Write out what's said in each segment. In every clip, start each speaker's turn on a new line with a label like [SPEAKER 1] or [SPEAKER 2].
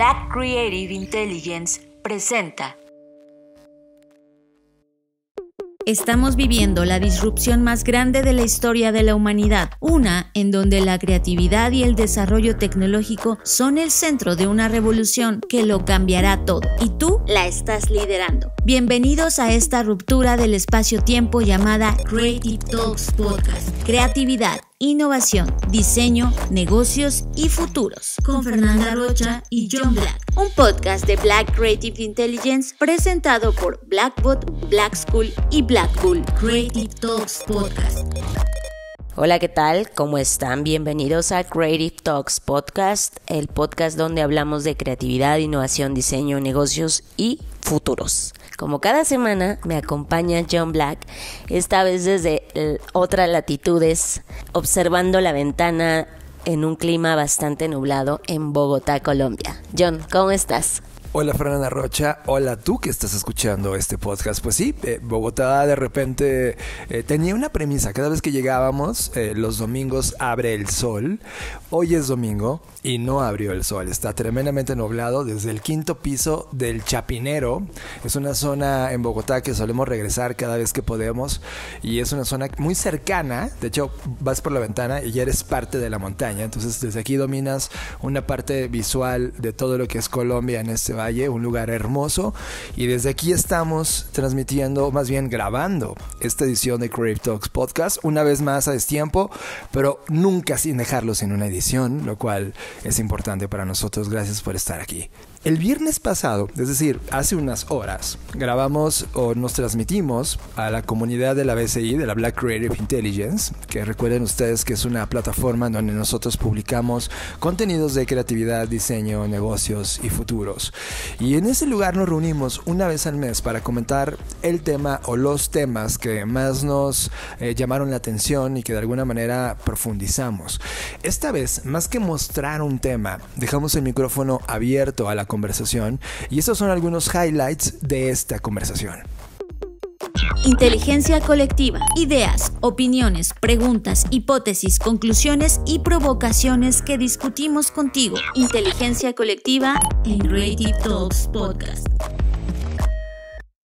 [SPEAKER 1] Black Creative Intelligence presenta.
[SPEAKER 2] Estamos viviendo la disrupción más grande de la historia de la humanidad, una en donde la creatividad y el desarrollo tecnológico son el centro de una revolución que lo cambiará todo, y tú la estás liderando. Bienvenidos a esta ruptura del espacio-tiempo llamada Creative Talks Podcast. Creatividad, innovación, diseño, negocios y futuros. Con Fernanda Rocha y John Black. Un podcast de Black Creative Intelligence presentado por Blackbot, Black School y Blackpool. Creative Talks Podcast.
[SPEAKER 3] Hola, ¿qué tal? ¿Cómo están? Bienvenidos a Creative Talks Podcast, el podcast donde hablamos de creatividad, innovación, diseño, negocios y futuros. Como cada semana me acompaña John Black, esta vez desde otras latitudes, observando la ventana en un clima bastante nublado en Bogotá, Colombia. John, ¿cómo estás?
[SPEAKER 4] Hola Fernanda Rocha, hola tú que estás escuchando este podcast. Pues sí, eh, Bogotá de repente eh, tenía una premisa, cada vez que llegábamos, eh, los domingos abre el sol, hoy es domingo y no abrió el sol, está tremendamente nublado desde el quinto piso del Chapinero, es una zona en Bogotá que solemos regresar cada vez que podemos y es una zona muy cercana, de hecho vas por la ventana y ya eres parte de la montaña, entonces desde aquí dominas una parte visual de todo lo que es Colombia en este Valle, un lugar hermoso. Y desde aquí estamos transmitiendo, más bien grabando, esta edición de Creative Talks Podcast, una vez más a destiempo, pero nunca sin dejarlos en una edición, lo cual es importante para nosotros. Gracias por estar aquí. El viernes pasado, es decir, hace unas horas, grabamos o nos transmitimos a la comunidad de la BCI, de la Black Creative Intelligence, que recuerden ustedes que es una plataforma donde nosotros publicamos contenidos de creatividad, diseño, negocios y futuros. Y en ese lugar nos reunimos una vez al mes para comentar el tema o los temas que más nos eh, llamaron la atención y que de alguna manera profundizamos. Esta vez, más que mostrar un tema, dejamos el micrófono abierto a la conversación y estos son algunos highlights de esta conversación.
[SPEAKER 2] Inteligencia colectiva, ideas, opiniones, preguntas, hipótesis, conclusiones y provocaciones que discutimos contigo. Inteligencia colectiva en Creative Talks Podcast.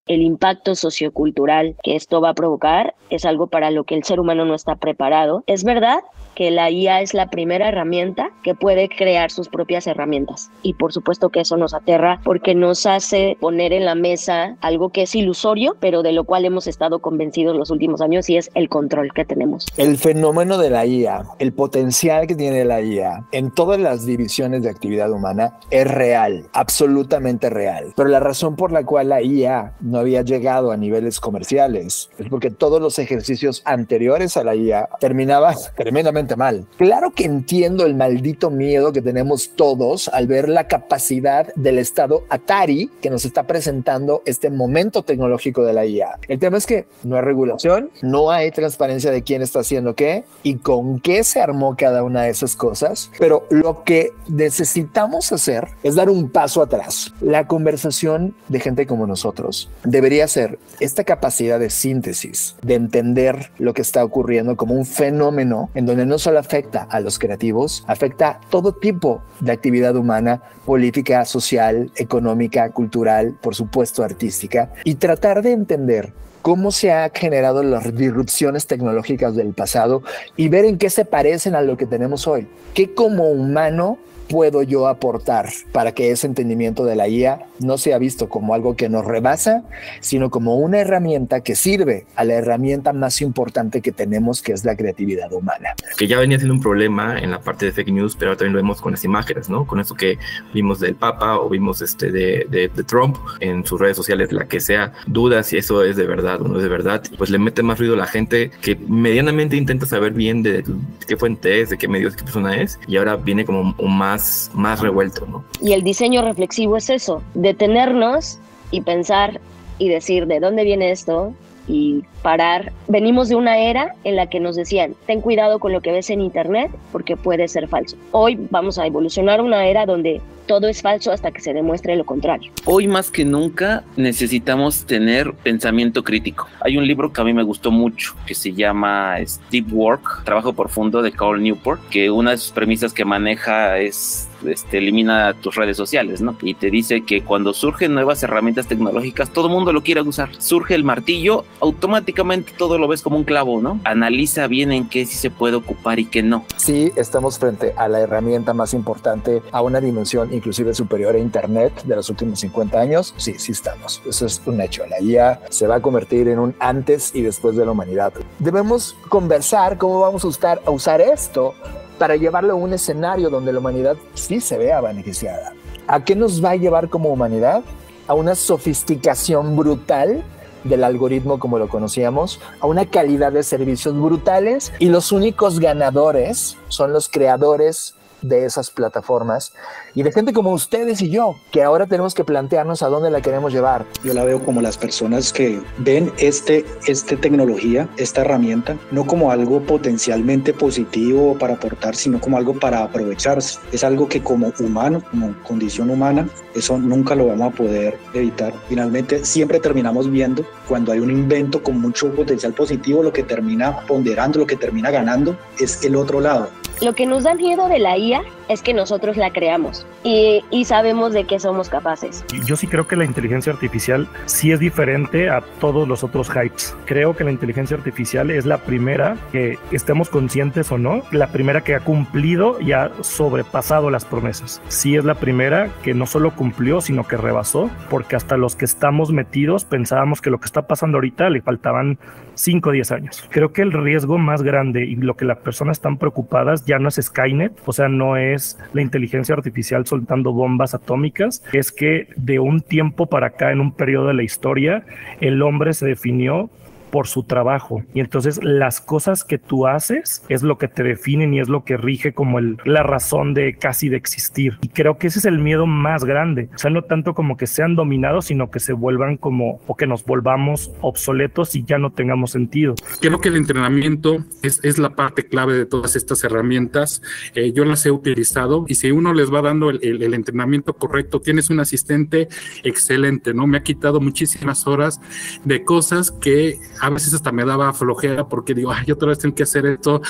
[SPEAKER 5] El impacto sociocultural que esto va a provocar es algo para lo que el ser humano no está preparado. Es verdad que la IA es la primera herramienta que puede crear sus propias herramientas. Y por supuesto que eso nos aterra porque nos hace poner en la mesa algo que es ilusorio, pero de lo cual hemos estado convencidos los últimos años y es el control que tenemos.
[SPEAKER 6] El fenómeno de la IA, el potencial que tiene la IA en todas las divisiones de actividad humana es real, absolutamente real. Pero la razón por la cual la IA no había llegado a niveles comerciales es porque todos los ejercicios anteriores a la IA terminaban tremendamente mal. Claro que entiendo el maldito miedo que tenemos todos al ver la capacidad del Estado Atari que nos está presentando este momento tecnológico de la IA. El tema es que no hay regulación, no hay transparencia de quién está haciendo qué y con qué se armó cada una de esas cosas, pero lo que necesitamos hacer es dar un paso atrás. La conversación de gente como nosotros debería ser esta capacidad de síntesis, de entender lo que está ocurriendo como un fenómeno en donde no no solo afecta a los creativos, afecta a todo tipo de actividad humana, política, social, económica, cultural, por supuesto artística, y tratar de entender cómo se han generado las disrupciones tecnológicas del pasado y ver en qué se parecen a lo que tenemos hoy. ¿Qué como humano puedo yo aportar para que ese entendimiento de la IA no sea visto como algo que nos rebasa, sino como una herramienta que sirve a la herramienta más importante que tenemos, que es la creatividad humana.
[SPEAKER 7] Que ya venía siendo un problema en la parte de fake news, pero también lo vemos con las imágenes, ¿no? Con eso que vimos del Papa o vimos este de, de, Trump en sus redes sociales, la que sea, duda si eso es de verdad o no es de verdad, pues le mete más ruido a la gente que medianamente intenta saber bien de qué fuente es, de qué medios, qué persona es, y ahora viene como un más más, revuelto.
[SPEAKER 5] Y el diseño reflexivo es eso, detenernos y pensar y decir de dónde viene esto, y parar. Venimos de una era en la que nos decían, ten cuidado con lo que ves en Internet porque puede ser falso. Hoy vamos a evolucionar una era donde todo es falso hasta que se demuestre lo contrario.
[SPEAKER 8] Hoy más que nunca necesitamos tener pensamiento crítico. Hay un libro que a mí me gustó mucho que se llama Deep Work, Trabajo Profundo de Carl Newport, que una de sus premisas que maneja es este, elimina tus redes sociales, ¿no? Y te dice que cuando surgen nuevas herramientas tecnológicas, todo el mundo lo quiere usar. Surge el martillo, automáticamente todo lo ves como un clavo, ¿no? Analiza bien en qué sí se puede ocupar y qué no.
[SPEAKER 6] Sí, estamos frente a la herramienta más importante a una dimensión inclusive superior a Internet de los últimos 50 años. Sí, sí estamos. Eso es un hecho. La IA se va a convertir en un antes y después de la humanidad. Debemos conversar cómo vamos a usar, a usar esto para llevarlo a un escenario donde la humanidad sí se vea beneficiada. ¿A qué nos va a llevar como humanidad? A una sofisticación brutal del algoritmo como lo conocíamos, a una calidad de servicios brutales y los únicos ganadores son los creadores de esas plataformas y de gente como ustedes y yo, que ahora tenemos que plantearnos a dónde la queremos llevar.
[SPEAKER 9] Yo la veo como las personas que ven este, este tecnología, esta herramienta, no como algo potencialmente positivo para aportar, sino como algo para aprovecharse. Es algo que como humano, como condición humana, eso nunca lo vamos a poder evitar. Finalmente, siempre terminamos viendo cuando hay un invento con mucho potencial positivo, lo que termina ponderando, lo que termina ganando es el otro lado.
[SPEAKER 5] Lo que nos da miedo de la IA ya. Es que nosotros la creamos y, sabemos de qué somos capaces.
[SPEAKER 10] Yo sí creo que la inteligencia artificial sí es diferente a todos los otros hypes. Creo que la inteligencia artificial es la primera que estemos conscientes o no, la primera que ha cumplido y ha sobrepasado las promesas. Sí es la primera que no solo cumplió, sino que rebasó, porque hasta los que estamos metidos pensábamos que lo que está pasando ahorita le faltaban 5 o 10 años. Creo que el riesgo más grande y lo que las personas están preocupadas ya no es Skynet, o sea, no es la inteligencia artificial soltando bombas atómicas, es que de un tiempo para acá, en un periodo de la historia, el hombre se definió por su trabajo. Y entonces las cosas que tú haces es lo que te definen y es lo que rige como el, la razón de casi de existir. Y creo que ese es el miedo más grande. O sea, no tanto como que sean dominados, sino que se vuelvan como o que nos volvamos obsoletos y ya no tengamos sentido.
[SPEAKER 11] Creo que el entrenamiento es, es la parte clave de todas estas herramientas. Eh, yo las he utilizado y si uno les va dando el, el, entrenamiento correcto, tienes un asistente excelente, ¿no? Me ha quitado muchísimas horas de cosas que a veces hasta me daba flojera porque digo, ay, otra vez tengo que hacer esto.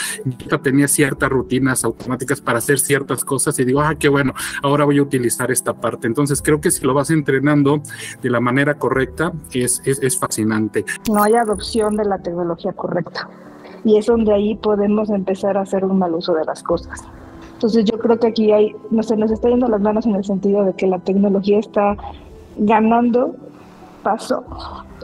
[SPEAKER 11] Ya tenía ciertas rutinas automáticas para hacer ciertas cosas y digo, ah, qué bueno, ahora voy a utilizar esta parte. Entonces creo que si lo vas entrenando de la manera correcta, es, es, es fascinante.
[SPEAKER 12] No hay adopción de la tecnología correcta. Y es donde ahí podemos empezar a hacer un mal uso de las cosas. Entonces yo creo que aquí hay, no se nos está yendo las manos en el sentido de que la tecnología está ganando paso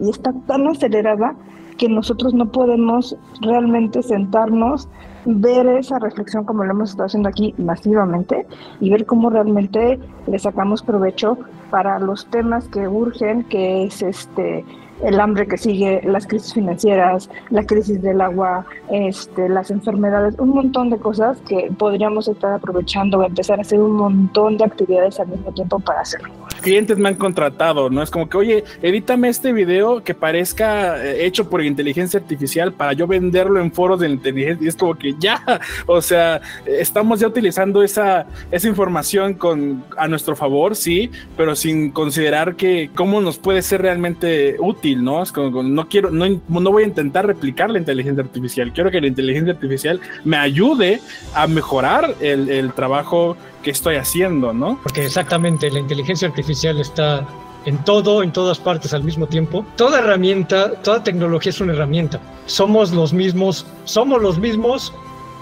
[SPEAKER 12] y está tan acelerada que nosotros no podemos realmente sentarnos, ver esa reflexión como lo hemos estado haciendo aquí masivamente y ver cómo realmente le sacamos provecho para los temas que urgen, que es este el hambre que sigue, las crisis financieras, la crisis del agua, este, las enfermedades, un montón de cosas que podríamos estar aprovechando o empezar a hacer un montón de actividades al mismo tiempo para hacerlo.
[SPEAKER 13] Clientes me han contratado, ¿no? Es como que, oye, edítame este video que parezca hecho por inteligencia artificial para yo venderlo en foros de inteligencia. Y es como que ya, o sea, estamos ya utilizando esa, esa información con, a nuestro favor, sí, pero sin considerar que cómo nos puede ser realmente útil. ¿No? Es como, no quiero, no, no voy a intentar replicar la inteligencia artificial. Quiero que la inteligencia artificial me ayude a mejorar el, el trabajo que estoy haciendo, ¿no?
[SPEAKER 14] Porque exactamente, la inteligencia artificial está en todo, en todas partes al mismo tiempo. Toda herramienta, toda tecnología es una herramienta. Somos los mismos, somos los mismos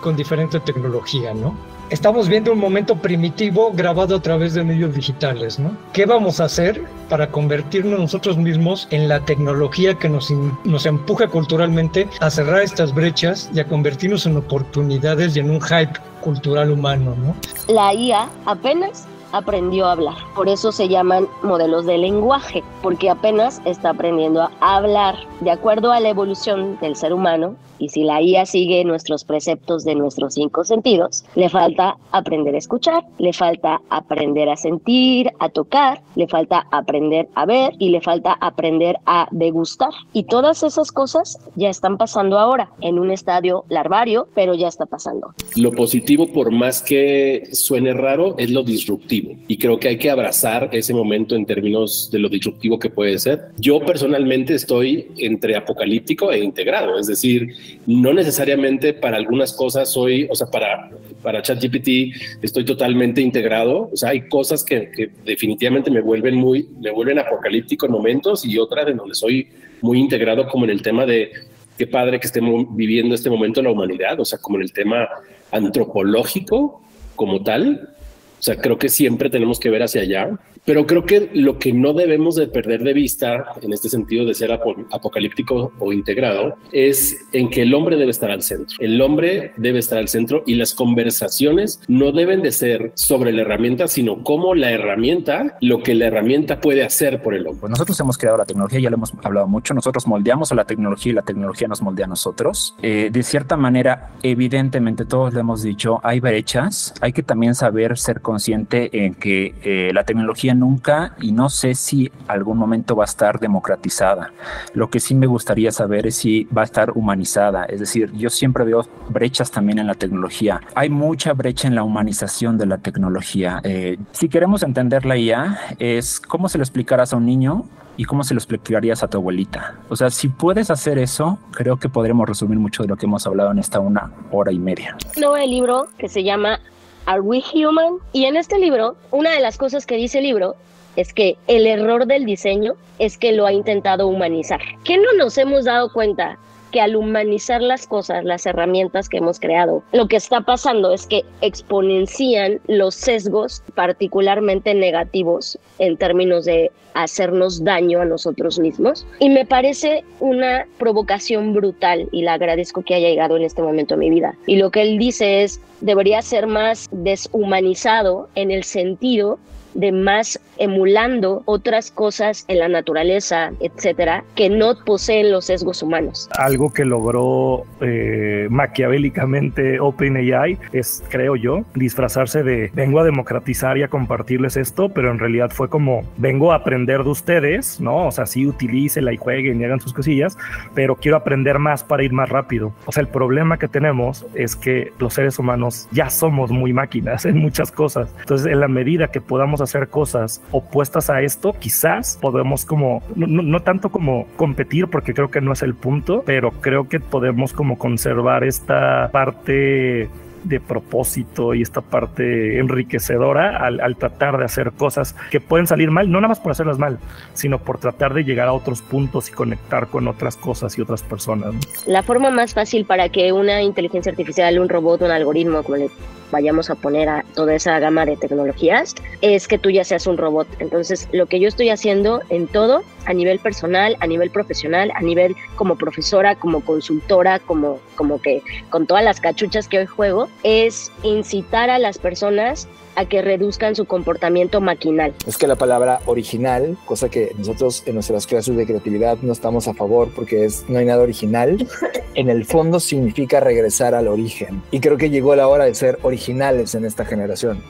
[SPEAKER 14] con diferente tecnología, ¿no? Estamos viendo un momento primitivo grabado a través de medios digitales, ¿no? ¿Qué vamos a hacer para convertirnos nosotros mismos en la tecnología que nos, nos empuje culturalmente a cerrar estas brechas y a convertirnos en oportunidades y en un hype cultural humano, ¿no?
[SPEAKER 5] La IA apenas aprendió a hablar. Por eso se llaman modelos de lenguaje, porque apenas está aprendiendo a hablar. De acuerdo a la evolución del ser humano, y si la IA sigue nuestros preceptos de nuestros cinco sentidos, le falta aprender a escuchar, le falta aprender a sentir, a tocar, le falta aprender a ver y le falta aprender a degustar. Y todas esas cosas ya están pasando ahora en un estadio larvario, pero ya está pasando.
[SPEAKER 15] Lo positivo, por más que suene raro, es lo disruptivo disruptivo y creo que hay que abrazar ese momento en términos de lo disruptivo que puede ser. Yo personalmente estoy entre apocalíptico e integrado, es decir, no necesariamente para algunas cosas soy, o sea, para, para ChatGPT estoy totalmente integrado, o sea, hay cosas que, que definitivamente me vuelven muy, me vuelven apocalíptico en momentos y otras en donde soy muy integrado como en el tema de qué padre que estemos viviendo este momento en la humanidad, o sea, como en el tema antropológico como tal. O sea, creo que siempre tenemos que ver hacia allá pero creo que lo que no debemos de perder de vista en este sentido de ser apocalíptico o integrado es en que el hombre debe estar al centro. El hombre debe estar al centro y las conversaciones no deben de ser sobre la herramienta, sino cómo la herramienta, lo que la herramienta puede hacer por el hombre.
[SPEAKER 16] Pues nosotros hemos creado la tecnología, ya lo hemos hablado mucho, nosotros moldeamos a la tecnología y la tecnología nos moldea a nosotros. Eh, de cierta manera, evidentemente todos lo hemos dicho, hay brechas, hay que también saber ser consciente en que eh, la tecnología nunca y no sé si algún momento va a estar democratizada. Lo que sí me gustaría saber es si va a estar humanizada. Es decir, yo siempre veo brechas también en la tecnología. Hay mucha brecha en la humanización de la tecnología. Eh, si queremos entender la IA, es cómo se lo explicarás a un niño y cómo se lo explicarías a tu abuelita. O sea, si puedes hacer eso, creo que podremos resumir mucho de lo que hemos hablado en esta una hora y media.
[SPEAKER 5] No, el libro que se llama Are We Human? Y en este libro, una de las cosas que dice el libro es que el error del diseño es que lo ha intentado humanizar. ¿Qué no nos hemos dado cuenta? Que al humanizar las cosas, las herramientas que hemos creado, lo que está pasando es que exponencian los sesgos particularmente negativos en términos de hacernos daño a nosotros mismos. Y me parece una provocación brutal y le agradezco que haya llegado en este momento a mi vida. Y lo que él dice es, debería ser más deshumanizado en el sentido de más emulando otras cosas en la naturaleza, etcétera, que no poseen los sesgos humanos.
[SPEAKER 10] Algo que logró eh, maquiavélicamente OpenAI es, creo yo, disfrazarse de vengo a democratizar y a compartirles esto, pero en realidad fue como vengo a aprender de ustedes, ¿no? O sea, sí utilícela y jueguen y hagan sus cosillas, pero quiero aprender más para ir más rápido. O sea, el problema que tenemos es que los seres humanos ya somos muy máquinas en muchas cosas. Entonces, en la medida que podamos hacer cosas opuestas a esto, quizás podemos como, no, tanto como competir, porque creo que no es el punto, pero creo que podemos como conservar esta parte de propósito y esta parte enriquecedora al, tratar de hacer cosas que pueden salir mal, no nada más por hacerlas mal, sino por tratar de llegar a otros puntos y conectar con otras cosas y otras personas.
[SPEAKER 5] La forma más fácil para que una inteligencia artificial, un robot, un algoritmo, como le vayamos a poner a toda esa gama de tecnologías, es que tú ya seas un robot. Entonces, lo que yo estoy haciendo en todo, a nivel personal, a nivel profesional, a nivel como profesora, como consultora, como, como que con todas las cachuchas que hoy juego, es incitar a las personas a que reduzcan su comportamiento maquinal.
[SPEAKER 4] Es que la palabra original, cosa que nosotros en nuestras clases de creatividad no estamos a favor porque es no hay nada original, en el fondo significa regresar al origen. Y creo que llegó la hora de ser originales en esta generación.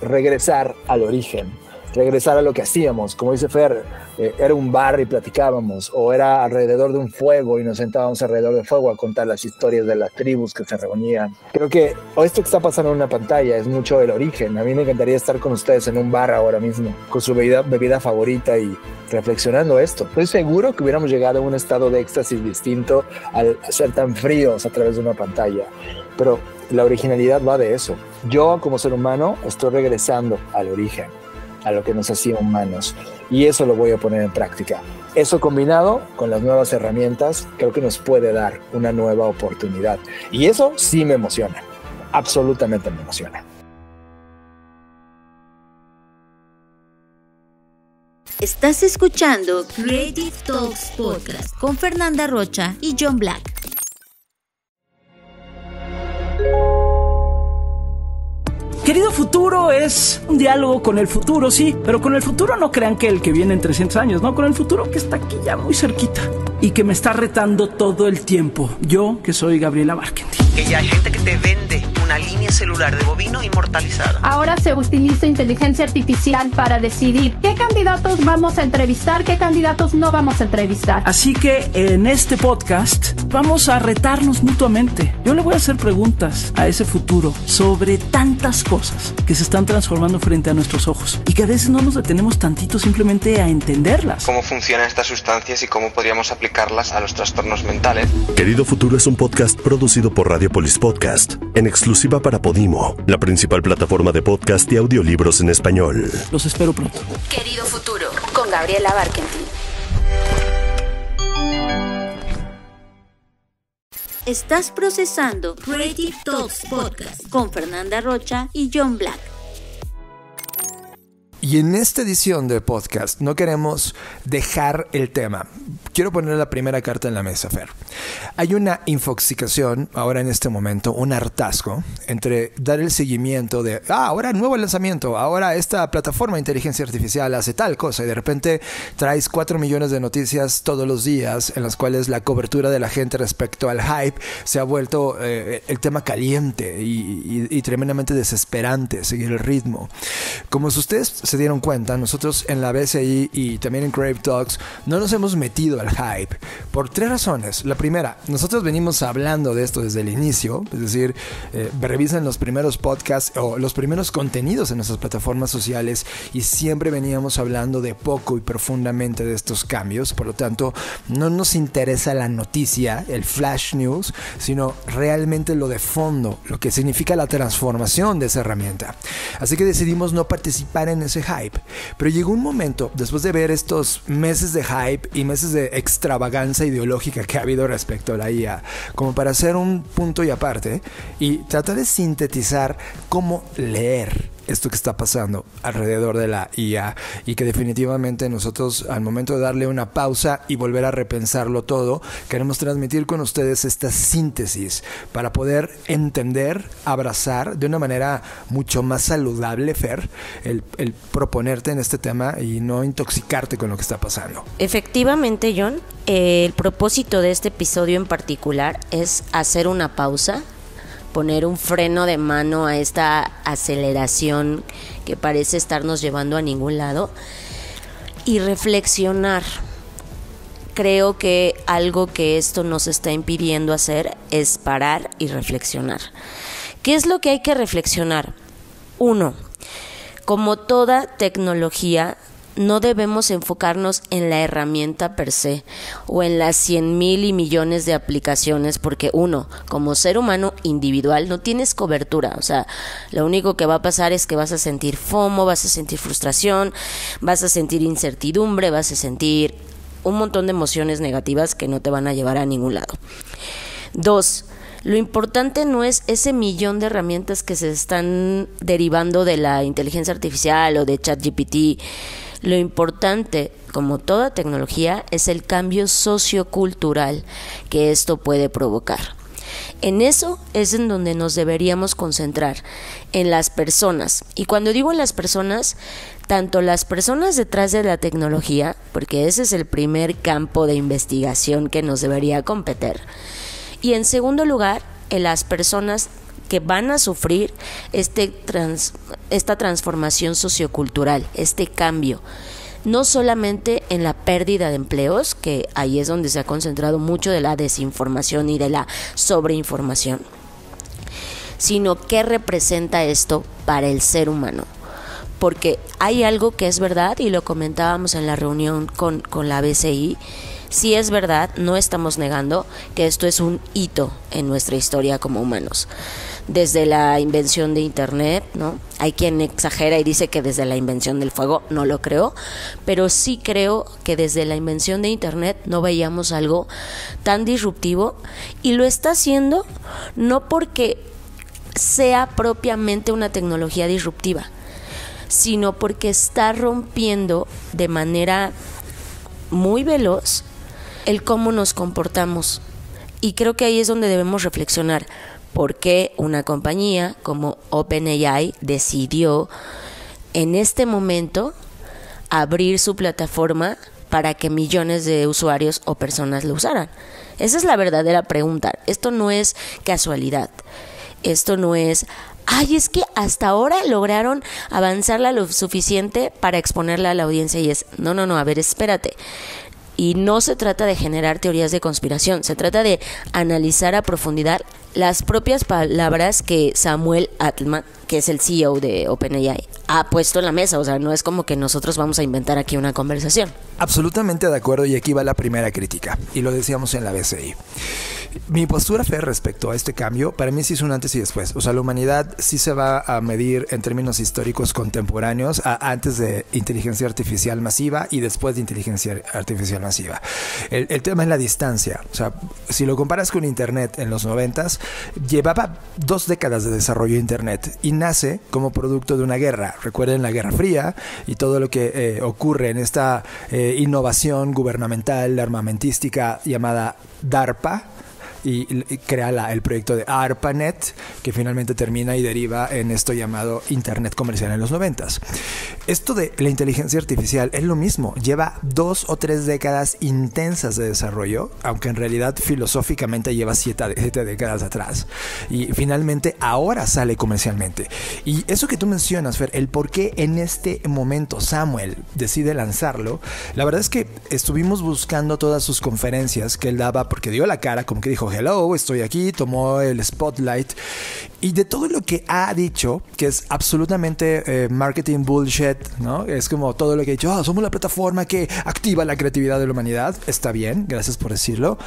[SPEAKER 4] regresar al origen regresar a lo que hacíamos. Como dice Fer, eh, era un bar y platicábamos, o era alrededor de un fuego y nos sentábamos alrededor del fuego a contar las historias de las tribus que se reunían. Creo que esto que está pasando en una pantalla es mucho el origen. A mí me encantaría estar con ustedes en un bar ahora mismo, con su bebida, bebida favorita y reflexionando esto. Estoy seguro que hubiéramos llegado a un estado de éxtasis distinto al ser tan fríos a través de una pantalla. Pero la originalidad va de eso. Yo como ser humano estoy regresando al origen a lo que nos hacía humanos. Y eso lo voy a poner en práctica. Eso combinado con las nuevas herramientas, creo que nos puede dar una nueva oportunidad. Y eso sí me emociona. Absolutamente me emociona.
[SPEAKER 2] Estás escuchando Creative Talks Podcast con Fernanda Rocha y John Black.
[SPEAKER 17] Querido futuro es un diálogo con el futuro, sí, pero con el futuro no crean que el que viene en 300 años, no, con el futuro que está aquí ya muy cerquita y que me está retando todo el tiempo. Yo que soy Gabriela Marketing.
[SPEAKER 18] que ya hay gente que te vende una línea celular de bovino inmortalizada.
[SPEAKER 19] Ahora se utiliza inteligencia artificial para decidir qué candidatos vamos a entrevistar, qué candidatos no vamos a entrevistar.
[SPEAKER 17] Así que en este podcast vamos a retarnos mutuamente. Yo le voy a hacer preguntas a ese futuro sobre tantas cosas que se están transformando frente a nuestros ojos y que a veces no nos detenemos tantito simplemente a entenderlas.
[SPEAKER 20] Cómo funcionan estas sustancias y cómo podríamos a los trastornos mentales.
[SPEAKER 21] Querido Futuro es un podcast producido por Radiopolis Podcast, en exclusiva para Podimo, la principal plataforma de podcast y audiolibros en español.
[SPEAKER 17] Los espero pronto.
[SPEAKER 2] Querido Futuro, con Gabriela Barkentin. Estás procesando Creative Talks Podcast con Fernanda Rocha y John Black.
[SPEAKER 4] Y en esta edición del podcast no queremos dejar el tema. Quiero poner la primera carta en la mesa, Fer. Hay una infoxicación ahora en este momento, un hartazgo entre dar el seguimiento de, ah, ahora nuevo lanzamiento, ahora esta plataforma de inteligencia artificial hace tal cosa y de repente traes cuatro millones de noticias todos los días en las cuales la cobertura de la gente respecto al hype se ha vuelto eh, el tema caliente y, tremendamente desesperante seguir el ritmo. Como ustedes se dieron cuenta, nosotros en la BCI y también en Crave Talks no nos hemos metido hype por tres razones. La primera, nosotros venimos hablando de esto desde el inicio, es decir, eh, revisen los primeros podcasts o los primeros contenidos en nuestras plataformas sociales y siempre veníamos hablando de poco y profundamente de estos cambios, por lo tanto, no nos interesa la noticia, el flash news, sino realmente lo de fondo, lo que significa la transformación de esa herramienta. Así que decidimos no participar en ese hype. Pero llegó un momento, después de ver estos meses de hype y meses de extravaganza ideológica que ha habido respecto a la IA, como para hacer un punto y aparte y tratar de sintetizar cómo leer esto que está pasando alrededor de la IA y que definitivamente nosotros al momento de darle una pausa y volver a repensarlo todo, queremos transmitir con ustedes esta síntesis para poder entender, abrazar de una manera mucho más saludable, Fer, el, proponerte en este tema y no intoxicarte con lo que está pasando.
[SPEAKER 3] Efectivamente, John, el propósito de este episodio en particular es hacer una pausa poner un freno de mano a esta aceleración que parece estarnos llevando a ningún lado y reflexionar. Creo que algo que esto nos está impidiendo hacer es parar y reflexionar. ¿Qué es lo que hay que reflexionar? Uno, como toda tecnología, no debemos enfocarnos en la herramienta per se o en las cien mil y millones de aplicaciones porque uno, como ser humano individual, no tienes cobertura. O sea, lo único que va a pasar es que vas a sentir FOMO, vas a sentir frustración, vas a sentir incertidumbre, vas a sentir un montón de emociones negativas que no te van a llevar a ningún lado. Dos, lo importante no es ese millón de herramientas que se están derivando de la inteligencia artificial o de ChatGPT. Lo importante, como toda tecnología, es el cambio sociocultural que esto puede provocar. En eso es en donde nos deberíamos concentrar, en las personas. Y cuando digo en las personas, tanto las personas detrás de la tecnología, porque ese es el primer campo de investigación que nos debería competir, y en segundo lugar, en las personas que van a sufrir este trans, esta transformación sociocultural, este cambio. No solamente en la pérdida de empleos, que ahí es donde se ha concentrado mucho de la desinformación y de la sobreinformación, sino qué representa esto para el ser humano. Porque hay algo que es verdad, y lo comentábamos en la reunión con, con la BCI, si es verdad, no estamos negando que esto es un hito en nuestra historia como humanos. Desde la invención de Internet, ¿no? Hay quien exagera y dice que desde la invención del fuego, no lo creo, pero sí creo que desde la invención de Internet no veíamos algo tan disruptivo y lo está haciendo no porque sea propiamente una tecnología disruptiva, sino porque está rompiendo de manera muy veloz el cómo nos comportamos. Y creo que ahí es donde debemos reflexionar por qué una compañía como OpenAI decidió en este momento abrir su plataforma para que millones de usuarios o personas lo usaran? Esa es la verdadera pregunta. Esto no es casualidad. Esto no es, ay, es que hasta ahora lograron avanzarla lo suficiente para exponerla a la audiencia y es, no, no, no, a ver, espérate. Y no se trata de generar teorías de conspiración, se trata de analizar a profundidad las propias palabras que Samuel Altman, que es el CEO de OpenAI, ha puesto en la mesa. O sea, no es como que nosotros vamos a inventar aquí una conversación.
[SPEAKER 4] Absolutamente de acuerdo y aquí va la primera crítica. Y lo decíamos en la BCI. Mi postura fe respecto a este cambio, para mí sí es un antes y después. O sea, la humanidad sí se va a medir en términos históricos contemporáneos a antes de inteligencia artificial masiva y después de inteligencia artificial masiva. El, el tema es la distancia. O sea, si lo comparas con Internet en los noventas, llevaba dos décadas de desarrollo de Internet y nace como producto de una guerra. Recuerden la Guerra Fría y todo lo que eh, ocurre en esta eh, innovación gubernamental armamentística llamada DARPA y, crea el proyecto de ARPANET, que finalmente termina y deriva en esto llamado Internet comercial en los noventas. Esto de la inteligencia artificial es lo mismo, lleva dos o tres décadas intensas de desarrollo, aunque en realidad filosóficamente lleva siete, siete décadas atrás. Y finalmente ahora sale comercialmente. Y eso que tú mencionas, Fer, el por qué en este momento Samuel decide lanzarlo, la verdad es que estuvimos buscando todas sus conferencias que él daba porque dio la cara, como que dijo, hello, estoy aquí, tomó el spotlight. Y de todo lo que ha dicho, que es absolutamente eh, marketing bullshit, ¿no? Es como todo lo que ha dicho, ah, somos la plataforma que activa la creatividad de la humanidad. Está bien, gracias por decirlo.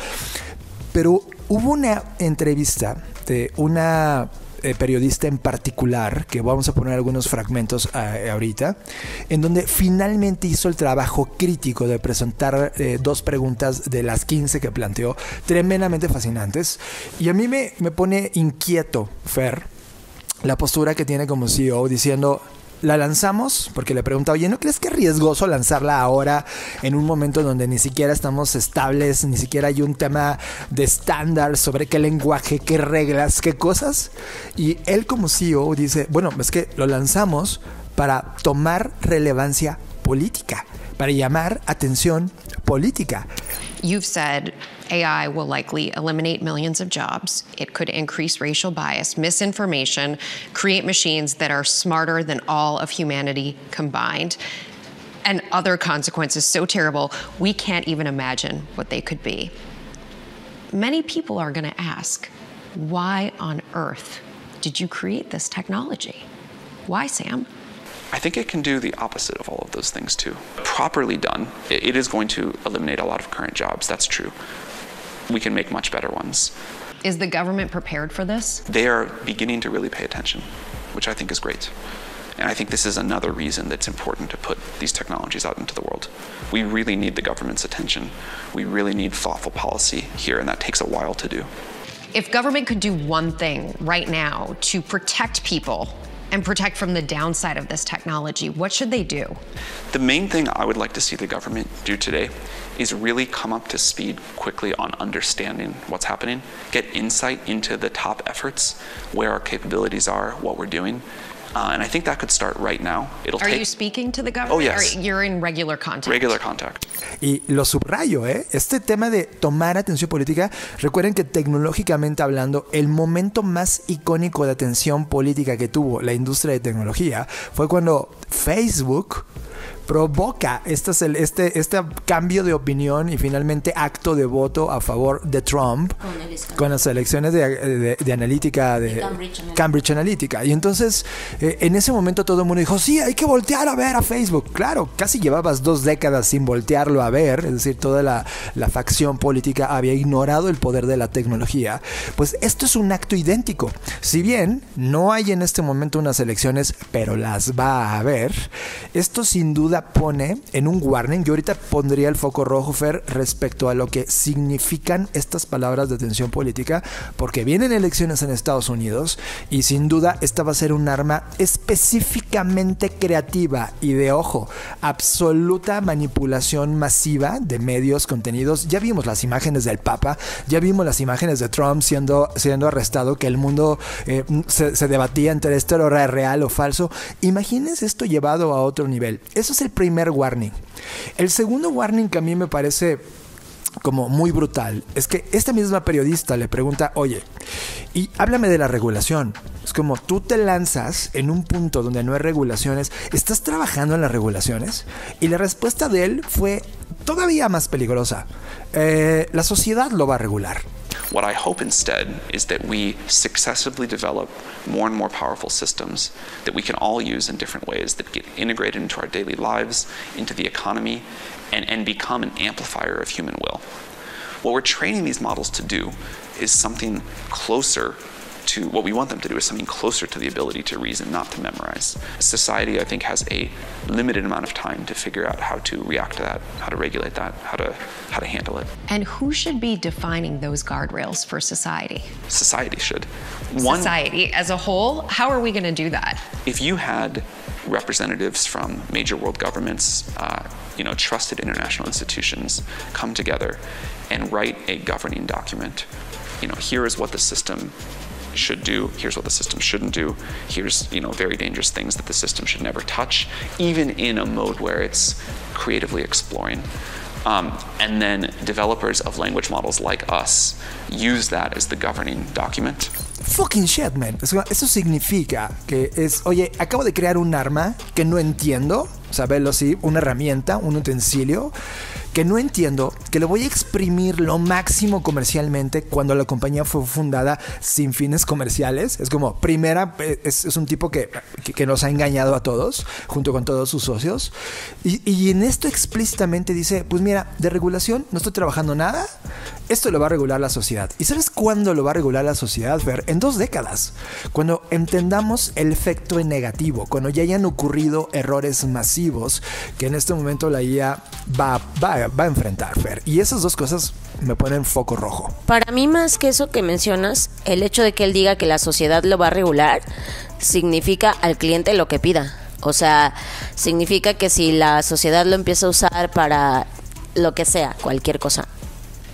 [SPEAKER 4] Pero hubo una entrevista de una eh, periodista en particular, que vamos a poner algunos fragmentos eh, ahorita, en donde finalmente hizo el trabajo crítico de presentar eh, dos preguntas de las 15 que planteó, tremendamente fascinantes. Y a mí me, me pone inquieto, Fer, la postura que tiene como CEO diciendo, la lanzamos porque le pregunta, oye, ¿no crees que es riesgoso lanzarla ahora en un momento donde ni siquiera estamos estables, ni siquiera hay un tema de estándar sobre qué lenguaje, qué reglas, qué cosas? Y él como CEO dice, bueno, es que lo lanzamos para tomar relevancia política, para llamar atención política.
[SPEAKER 22] You've said AI will likely eliminate millions of jobs. It could increase racial bias, misinformation, create machines that are smarter than all of humanity combined, and other consequences so terrible we can't even imagine what they could be. Many people are going to ask, why on earth did you create this technology? Why, Sam?
[SPEAKER 20] I think it can do the opposite of all of those things too. Properly done, it is going to eliminate a lot of current jobs. That's true. We can make much better ones.
[SPEAKER 22] Is the government prepared for this?
[SPEAKER 20] They are beginning to really pay attention, which I think is great. And I think this is another reason that's important to put these technologies out into the world. We really need the government's attention. We really need thoughtful policy here, and that takes a while to do.
[SPEAKER 22] If government could do one thing right now to protect people and protect from the downside of this technology, what should they do?
[SPEAKER 20] The main thing I would like to see the government do today is really come up to speed quickly on understanding what's happening, get insight into the top efforts, where our capabilities are, what we're doing. Uh, and I think that could start right now. It'll
[SPEAKER 22] Are
[SPEAKER 20] take
[SPEAKER 22] you speaking to the government?
[SPEAKER 20] Oh, yes.
[SPEAKER 22] Or you're in regular contact?
[SPEAKER 20] regular contact.
[SPEAKER 4] Y lo subrayo, ¿eh? Este tema de tomar atención política, recuerden que tecnológicamente hablando, el momento más icónico de atención política que tuvo la industria de tecnología fue cuando Facebook provoca este, este, este cambio de opinión y finalmente acto de voto a favor de Trump con, las elecciones de, de, analítica de, Cambridge, Analytica. Y entonces eh, en ese momento todo el mundo dijo, sí, hay que voltear a ver a Facebook. Claro, casi llevabas dos décadas sin voltearlo a ver, es decir, toda la, la facción política había ignorado el poder de la tecnología. Pues esto es un acto idéntico. Si bien no hay en este momento unas elecciones, pero las va a haber, esto sin duda pone en un warning. Yo ahorita pondría el foco rojo, Fer, respecto a lo que significan estas palabras de decisión política porque vienen elecciones en Estados Unidos y sin duda esta va a ser un arma específicamente creativa y de ojo, absoluta manipulación masiva de medios, contenidos. Ya vimos las imágenes del Papa, ya vimos las imágenes de Trump siendo, siendo arrestado, que el mundo eh, se, se, debatía entre esto era real o falso. Imagínense esto llevado a otro nivel. Eso es el primer warning. El segundo warning que a mí me parece como muy brutal es que esta misma periodista le pregunta, oye, y háblame de la regulación. Es como tú te lanzas en un punto donde no hay regulaciones, ¿estás trabajando en las regulaciones? Y la respuesta de él fue todavía más peligrosa. Eh, la sociedad lo va a regular.
[SPEAKER 20] What I hope instead is that we successively develop more and more powerful systems that we can all use in different ways that get integrated into our daily lives, into the economy, and, and become an amplifier of human will. What we're training these models to do is something closer to what we want them to do is something closer to the ability to reason, not to memorize. Society, I think, has a limited amount of time to figure out how to react to that, how to regulate that, how to how to handle it.
[SPEAKER 22] And who should be defining those guardrails for society?
[SPEAKER 20] Society should.
[SPEAKER 22] One, society as a whole, how are we going to do that?
[SPEAKER 20] If you had representatives from major world governments, uh, you know, trusted international institutions come together and write a governing document. You know, here is what the system should do. Here's what the system shouldn't do. Here's you know very dangerous things that the system should never touch, even in a mode where it's creatively exploring. Um, and then developers of language models like us use that as the governing document.
[SPEAKER 4] Fucking shit, man. Eso, significa que es, oye, acabo de crear un arma que no entiendo, saberlo así, una herramienta, un utensilio que no entiendo, que lo voy a exprimir lo máximo comercialmente cuando la compañía fue fundada sin fines comerciales. Es como, primera, es, es un tipo que, que, que, nos ha engañado a todos, junto con todos sus socios. Y, y, en esto explícitamente dice, pues mira, de regulación no estoy trabajando nada, esto lo va a regular la sociedad. ¿Y sabes cuándo lo va a regular la sociedad, Fer? En dos décadas. Cuando entendamos el efecto en negativo, cuando ya hayan ocurrido errores masivos que en este momento la IA va, va, va a enfrentar, Fer. Y esas dos cosas me ponen foco rojo.
[SPEAKER 3] Para mí, más que eso que mencionas, el hecho de que él diga que la sociedad lo va a regular significa al cliente lo que pida. O sea, significa que si la sociedad lo empieza a usar para lo que sea, cualquier cosa,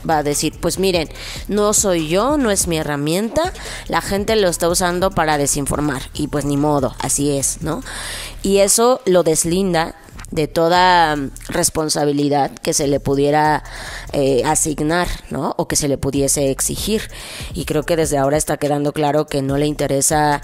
[SPEAKER 3] va a decir, pues miren, no soy yo, no es mi herramienta, la gente lo está usando para desinformar y pues ni modo, así es, ¿no? Y eso lo deslinda de toda responsabilidad que se le pudiera eh, asignar, ¿no? O que se le pudiese exigir. Y creo que desde ahora está quedando claro que no le interesa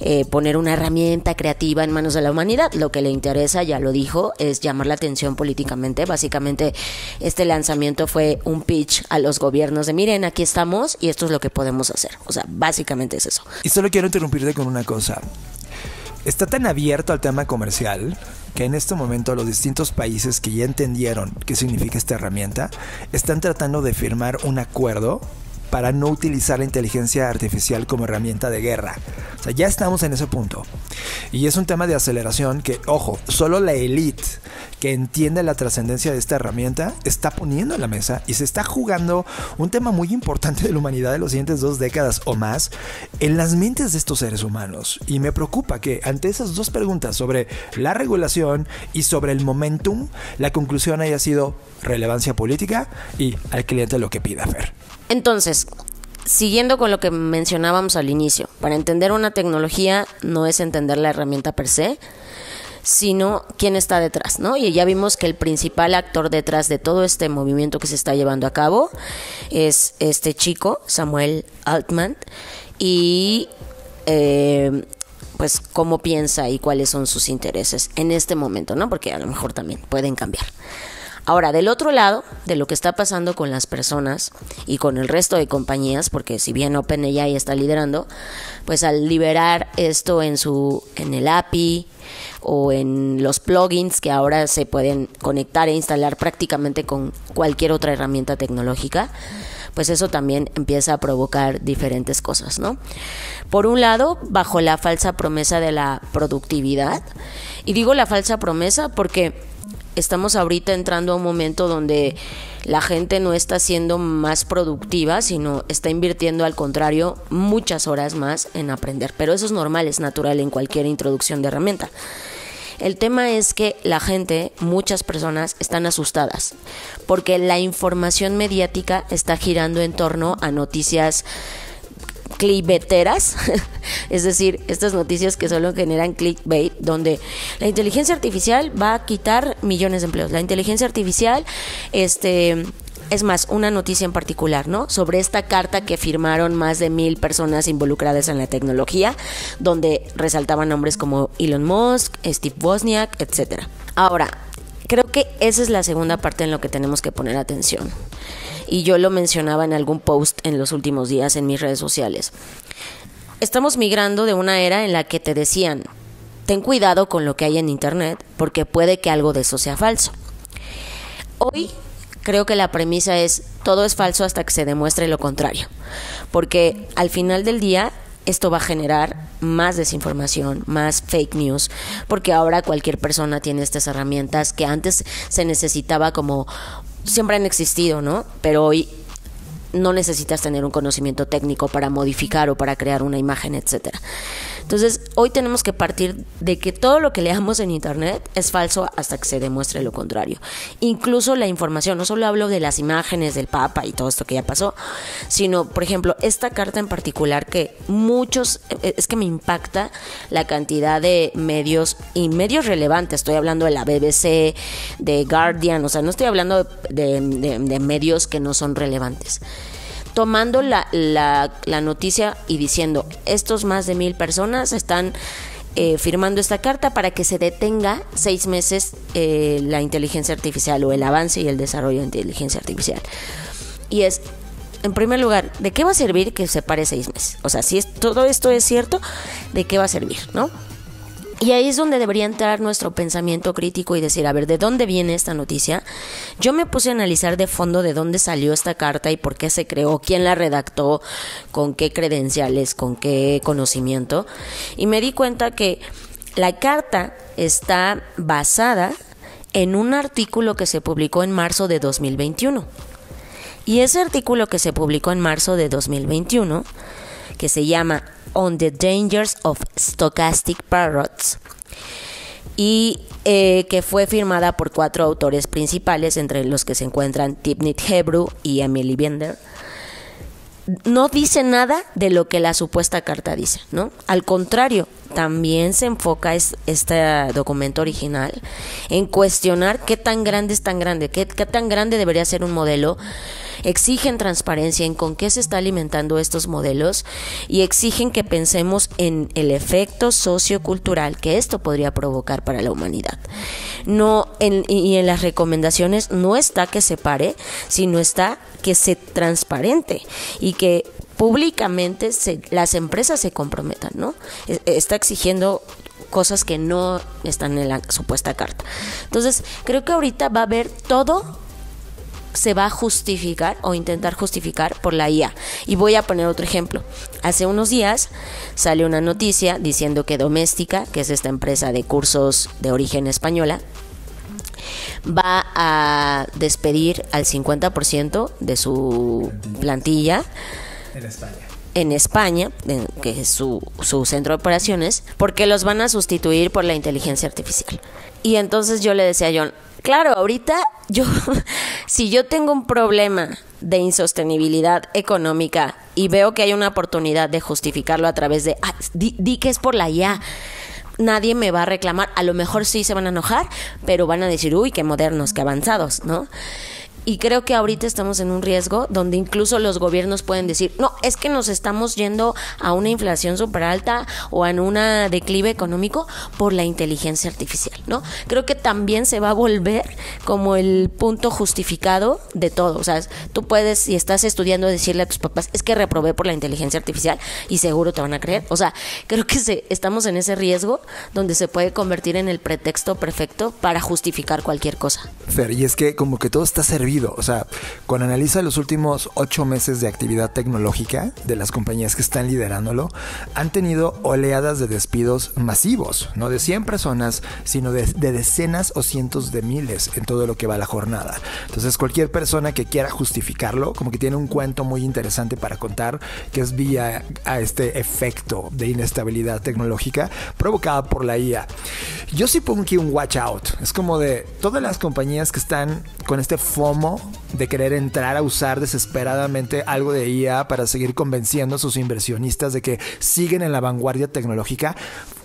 [SPEAKER 3] eh, poner una herramienta creativa en manos de la humanidad. Lo que le interesa, ya lo dijo, es llamar la atención políticamente. Básicamente, este lanzamiento fue un pitch a los gobiernos de miren, aquí estamos y esto es lo que podemos hacer. O sea, básicamente es eso.
[SPEAKER 4] Y solo quiero interrumpirte con una cosa. Está tan abierto al tema comercial que en este momento los distintos países que ya entendieron qué significa esta herramienta están tratando de firmar un acuerdo para no utilizar la inteligencia artificial como herramienta de guerra. O sea, ya estamos en ese punto. Y es un tema de aceleración que, ojo, solo la élite que entiende la trascendencia de esta herramienta está poniendo en la mesa y se está jugando un tema muy importante de la humanidad de las siguientes dos décadas o más en las mentes de estos seres humanos. Y me preocupa que ante esas dos preguntas sobre la regulación y sobre el momentum, la conclusión haya sido relevancia política y al cliente lo que pida, Fer.
[SPEAKER 3] Entonces, siguiendo con lo que mencionábamos al inicio, para entender una tecnología no es entender la herramienta per se, sino quién está detrás, ¿no? Y ya vimos que el principal actor detrás de todo este movimiento que se está llevando a cabo es este chico, Samuel Altman, y eh, pues cómo piensa y cuáles son sus intereses en este momento, ¿no? Porque a lo mejor también pueden cambiar. Ahora, del otro lado, de lo que está pasando con las personas y con el resto de compañías, porque si bien OpenAI está liderando, pues al liberar esto en su en el API o en los plugins que ahora se pueden conectar e instalar prácticamente con cualquier otra herramienta tecnológica, pues eso también empieza a provocar diferentes cosas, ¿no? Por un lado, bajo la falsa promesa de la productividad, y digo la falsa promesa porque estamos ahorita entrando a un momento donde la gente no está siendo más productiva, sino está invirtiendo al contrario muchas horas más en aprender. Pero eso es normal, es natural en cualquier introducción de herramienta. El tema es que la gente, muchas personas, están asustadas porque la información mediática está girando en torno a noticias clickbaiteras, es decir, estas noticias que solo generan clickbait, donde la inteligencia artificial va a quitar millones de empleos. La inteligencia artificial, este, es más, una noticia en particular, ¿no? Sobre esta carta que firmaron más de mil personas involucradas en la tecnología, donde resaltaban nombres como Elon Musk, Steve Wozniak, etc. Ahora, creo que esa es la segunda parte en lo que tenemos que poner atención. Y yo lo mencionaba en algún post en los últimos días en mis redes sociales. Estamos migrando de una era en la que te decían, ten cuidado con lo que hay en Internet, porque puede que algo de eso sea falso. Hoy creo que la premisa es todo es falso hasta que se demuestre lo contrario, porque al final del día esto va a generar más desinformación, más fake news, porque ahora cualquier persona tiene estas herramientas que antes se necesitaba como siempre han existido, ¿no? Pero hoy no necesitas tener un conocimiento técnico para modificar o para crear una imagen, etcétera. Entonces, hoy tenemos que partir de que todo lo que leamos en internet es falso hasta que se demuestre lo contrario. Incluso la información, no solo hablo de las imágenes del Papa y todo esto que ya pasó, sino, por ejemplo, esta carta en particular que muchos, eh, es que me impacta la cantidad de medios y medios relevantes. Estoy hablando de la BBC, de Guardian, o sea, no estoy hablando de, de medios que no son relevantes tomando la, la, noticia y diciendo, estos más de mil personas están eh, firmando esta carta para que se detenga seis meses eh, la inteligencia artificial o el avance y el desarrollo de inteligencia artificial. Y es, en primer lugar, ¿de qué va a servir que se pare seis meses? O sea, si es, todo esto es cierto, ¿de qué va a servir? ¿No? Y ahí es donde debería entrar nuestro pensamiento crítico y decir, a ver, ¿de dónde viene esta noticia? Yo me puse a analizar de fondo de dónde salió esta carta y por qué se creó, quién la redactó, con qué credenciales, con qué conocimiento. Y me di cuenta que la carta está basada en un artículo que se publicó en marzo de 2021. Y ese artículo que se publicó en marzo de 2021, que se llama on the Dangers of Stochastic Parrots y eh, que fue firmada por cuatro autores principales, entre los que se encuentran Tipnit Hebrew y Emily Bender. No dice nada de lo que la supuesta carta dice, ¿no? Al contrario, también se enfoca este documento original en cuestionar qué tan grande es tan grande, qué, qué tan grande debería ser un modelo exigen transparencia en con qué se está alimentando estos modelos y exigen que pensemos en el efecto sociocultural que esto podría provocar para la humanidad. No y en las recomendaciones no está que se pare, sino está que se transparente y que públicamente las empresas se comprometan, ¿no? E, está exigiendo cosas que no están en la supuesta carta. Entonces, creo que ahorita va a haber todo se va a justificar o intentar justificar por la IA. Y voy a poner otro ejemplo. Hace unos días salió una noticia diciendo que Doméstica, que es esta empresa de cursos de origen española, va a despedir al 50% de su plantilla.
[SPEAKER 4] En España
[SPEAKER 3] en España, que es su, su, centro de operaciones, porque los van a sustituir por la inteligencia artificial. Y entonces yo le decía a John, claro, ahorita yo, si yo tengo un problema de insostenibilidad económica y veo que hay una oportunidad de justificarlo a través de, ah, di, que es por la IA, nadie me va a reclamar, a lo mejor sí se van a enojar, pero van a decir, uy, qué modernos, qué avanzados, ¿no? Y creo que ahorita estamos en un riesgo donde incluso los gobiernos pueden decir, no, es que nos estamos yendo a una inflación súper alta o a un declive económico por la inteligencia artificial, ¿no? Creo que también se va a volver como el punto justificado de todo. O sea, tú puedes, si estás estudiando, decirle a tus papás, es que reprobé por la inteligencia artificial y seguro te van a creer. O sea, creo que se, estamos en ese riesgo donde se puede convertir en el pretexto perfecto para justificar cualquier cosa.
[SPEAKER 4] Fer, y es que como que todo está servido o sea, cuando analiza los últimos ocho meses de actividad tecnológica de las compañías que están liderándolo, han tenido oleadas de despidos masivos, no de 100 personas, sino de, de decenas o cientos de miles en todo lo que va la jornada. Entonces cualquier persona que quiera justificarlo, como que tiene un cuento muy interesante para contar, que es vía a este efecto de inestabilidad tecnológica provocada por la IA. Yo sí pongo aquí un watch out. Es como de todas las compañías que están con este FOMO de querer entrar a usar desesperadamente algo de IA para seguir convenciendo a sus inversionistas de que siguen en la vanguardia tecnológica.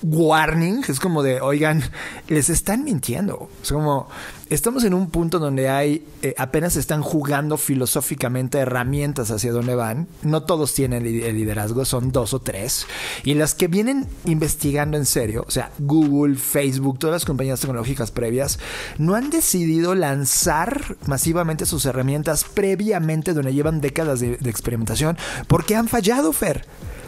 [SPEAKER 4] Warning, es como de, oigan, les están mintiendo. Es como, estamos en un punto donde hay, eh, apenas están jugando filosóficamente herramientas hacia dónde van. No todos tienen el liderazgo, son dos o tres. Y las que vienen investigando en serio, o sea, Google, Facebook, todas las compañías tecnológicas previas, no han decidido lanzar masivamente sus herramientas previamente donde llevan décadas de, de experimentación porque han fallado, Fer.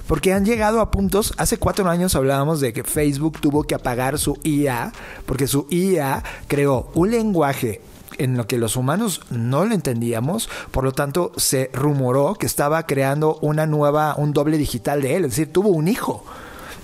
[SPEAKER 4] Porque han llegado a puntos, hace cuatro años hablábamos de que Facebook tuvo que apagar su IA, porque su IA creó un lenguaje en lo que los humanos no lo entendíamos, por lo tanto se rumoró que estaba creando una nueva, un doble digital de él, es decir, tuvo un hijo.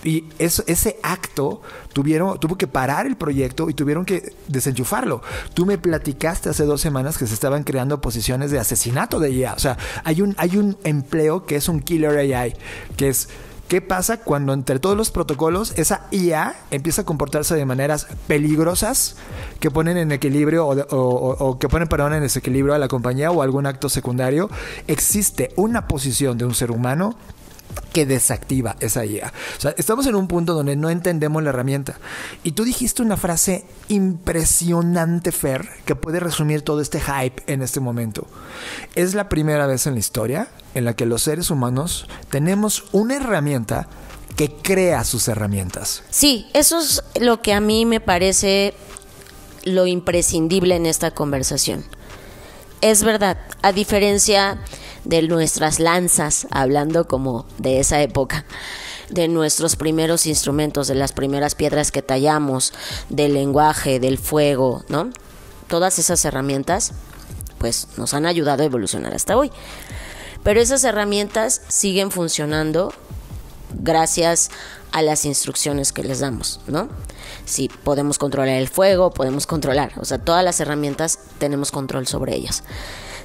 [SPEAKER 4] Y eso, ese acto tuvieron, tuvo que parar el proyecto y tuvieron que desenchufarlo. Tú me platicaste hace dos semanas que se estaban creando posiciones de asesinato de IA. O sea, hay un, hay un empleo que es un killer AI, que es ¿Qué pasa cuando entre todos los protocolos esa IA empieza a comportarse de maneras peligrosas que ponen en equilibrio o, o, o, que ponen perdón, en desequilibrio a la compañía o algún acto secundario? Existe una posición de un ser humano que desactiva esa IA. O sea, estamos en un punto donde no entendemos la herramienta. Y tú dijiste una frase impresionante, Fer, que puede resumir todo este hype en este momento. Es la primera vez en la historia en la que los seres humanos tenemos una herramienta que crea sus herramientas.
[SPEAKER 3] Sí, eso es lo que a mí me parece lo imprescindible en esta conversación. Es verdad, a diferencia de nuestras lanzas, hablando como de esa época, de nuestros primeros instrumentos, de las primeras piedras que tallamos, del lenguaje, del fuego, ¿no? Todas esas herramientas, pues nos han ayudado a evolucionar hasta hoy. Pero esas herramientas siguen funcionando gracias a las instrucciones que les damos, ¿no? Si podemos controlar el fuego, podemos controlar, o sea, todas las herramientas tenemos control sobre ellas.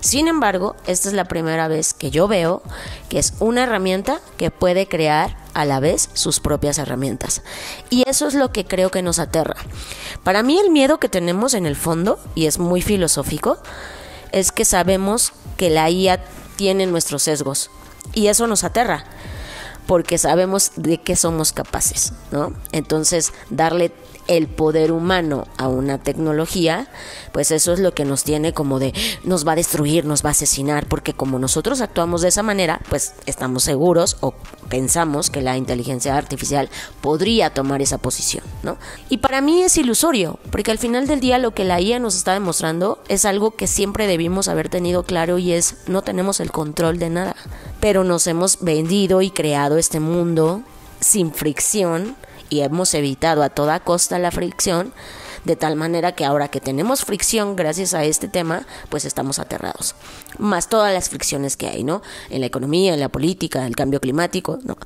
[SPEAKER 3] Sin embargo, esta es la primera vez que yo veo que es una herramienta que puede crear a la vez sus propias herramientas. Y eso es lo que creo que nos aterra. Para mí el miedo que tenemos en el fondo, y es muy filosófico, es que sabemos que la IA tiene nuestros sesgos. Y eso nos aterra porque sabemos de qué somos capaces, ¿no? Entonces, darle el poder humano a una tecnología, pues eso es lo que nos tiene como de nos va a destruir, nos va a asesinar, porque como nosotros actuamos de esa manera, pues estamos seguros o pensamos que la inteligencia artificial podría tomar esa posición, ¿no? Y para mí es ilusorio, porque al final del día lo que la IA nos está demostrando es algo que siempre debimos haber tenido claro y es no tenemos el control de nada, pero nos hemos vendido y creado este mundo sin fricción y hemos evitado a toda costa la fricción, de tal manera que ahora que tenemos fricción gracias a este tema, pues estamos aterrados. Más todas las fricciones que hay, ¿no? En la economía, en la política, el cambio climático, ¿no?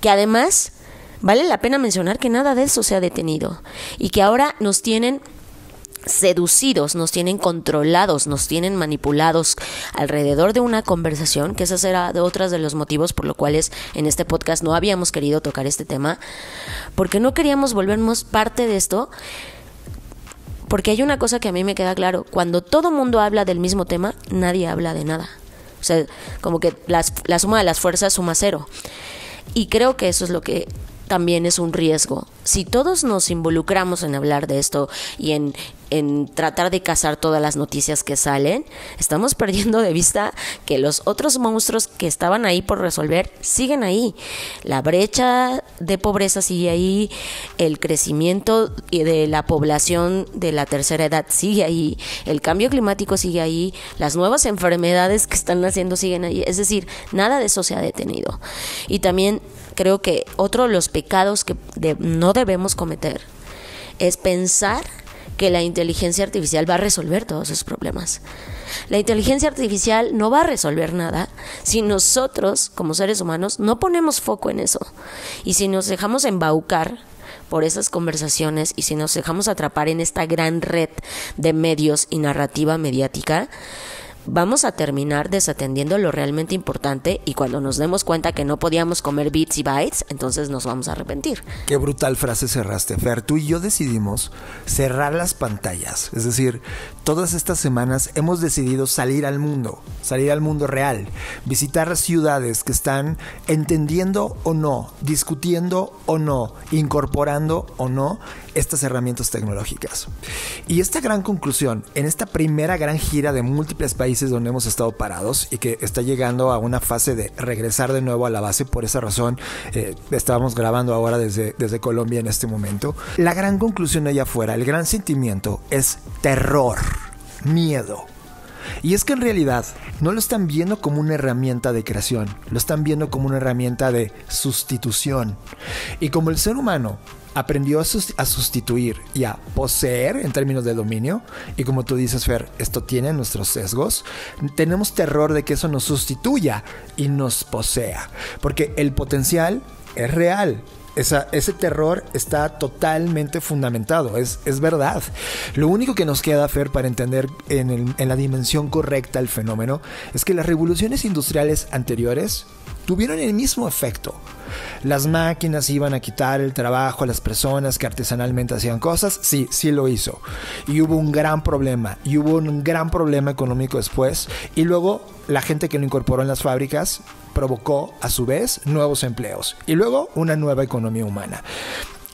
[SPEAKER 3] Que además vale la pena mencionar que nada de eso se ha detenido y que ahora nos tienen seducidos, nos tienen controlados, nos tienen manipulados alrededor de una conversación, que esa será de otras de los motivos por los cuales en este podcast no habíamos querido tocar este tema, porque no queríamos volvernos parte de esto. Porque hay una cosa que a mí me queda claro, cuando todo mundo habla del mismo tema, nadie habla de nada. O sea, como que la suma de las fuerzas suma cero. Y creo que eso es lo que también es un riesgo. Si todos nos involucramos en hablar de esto y en, en tratar de cazar todas las noticias que salen, estamos perdiendo de vista que los otros monstruos que estaban ahí por resolver siguen ahí. La brecha de pobreza sigue ahí, el crecimiento de la población de la tercera edad sigue ahí, el cambio climático sigue ahí, las nuevas enfermedades que están naciendo siguen ahí. Es decir, nada de eso se ha detenido. Y también creo que otro de los pecados que no debemos cometer es pensar que la inteligencia artificial va a resolver todos esos problemas. La inteligencia artificial no va a resolver nada si nosotros, como seres humanos, no ponemos foco en eso. Y si nos dejamos embaucar por esas conversaciones y si nos dejamos atrapar en esta gran red de medios y narrativa mediática, vamos a terminar desatendiendo lo realmente importante y cuando nos demos cuenta que no podíamos comer bits y bytes, entonces nos vamos a arrepentir.
[SPEAKER 4] Qué brutal frase cerraste, Fer. Tú y yo decidimos cerrar las pantallas. Es decir, todas estas semanas hemos decidido salir al mundo, salir al mundo real, visitar ciudades que están entendiendo o no, discutiendo o no, incorporando o no estas herramientas tecnológicas. Y esta gran conclusión, en esta primera gran gira de múltiples países donde hemos estado parados y que está llegando a una fase de regresar de nuevo a la base, por esa razón eh, estábamos grabando ahora desde, desde Colombia en este momento, la gran conclusión allá afuera, el gran sentimiento es terror, miedo. Y es que en realidad no lo están viendo como una herramienta de creación, lo están viendo como una herramienta de sustitución. Y como el ser humano aprendió a, sustituir y a poseer en términos de dominio. Y como tú dices, Fer, esto tiene nuestros sesgos. Tenemos terror de que eso nos sustituya y nos posea. Porque el potencial es real. ese terror está totalmente fundamentado, es, es, verdad. Lo único que nos queda, Fer, para entender en, en la dimensión correcta el fenómeno, es que las revoluciones industriales anteriores tuvieron el mismo efecto. Las máquinas iban a quitar el trabajo a las personas que artesanalmente hacían cosas. Sí, sí lo hizo. Y hubo un gran problema. Y hubo un gran problema económico después. Y luego la gente que lo incorporó en las fábricas provocó a su vez nuevos empleos. Y luego una nueva economía humana.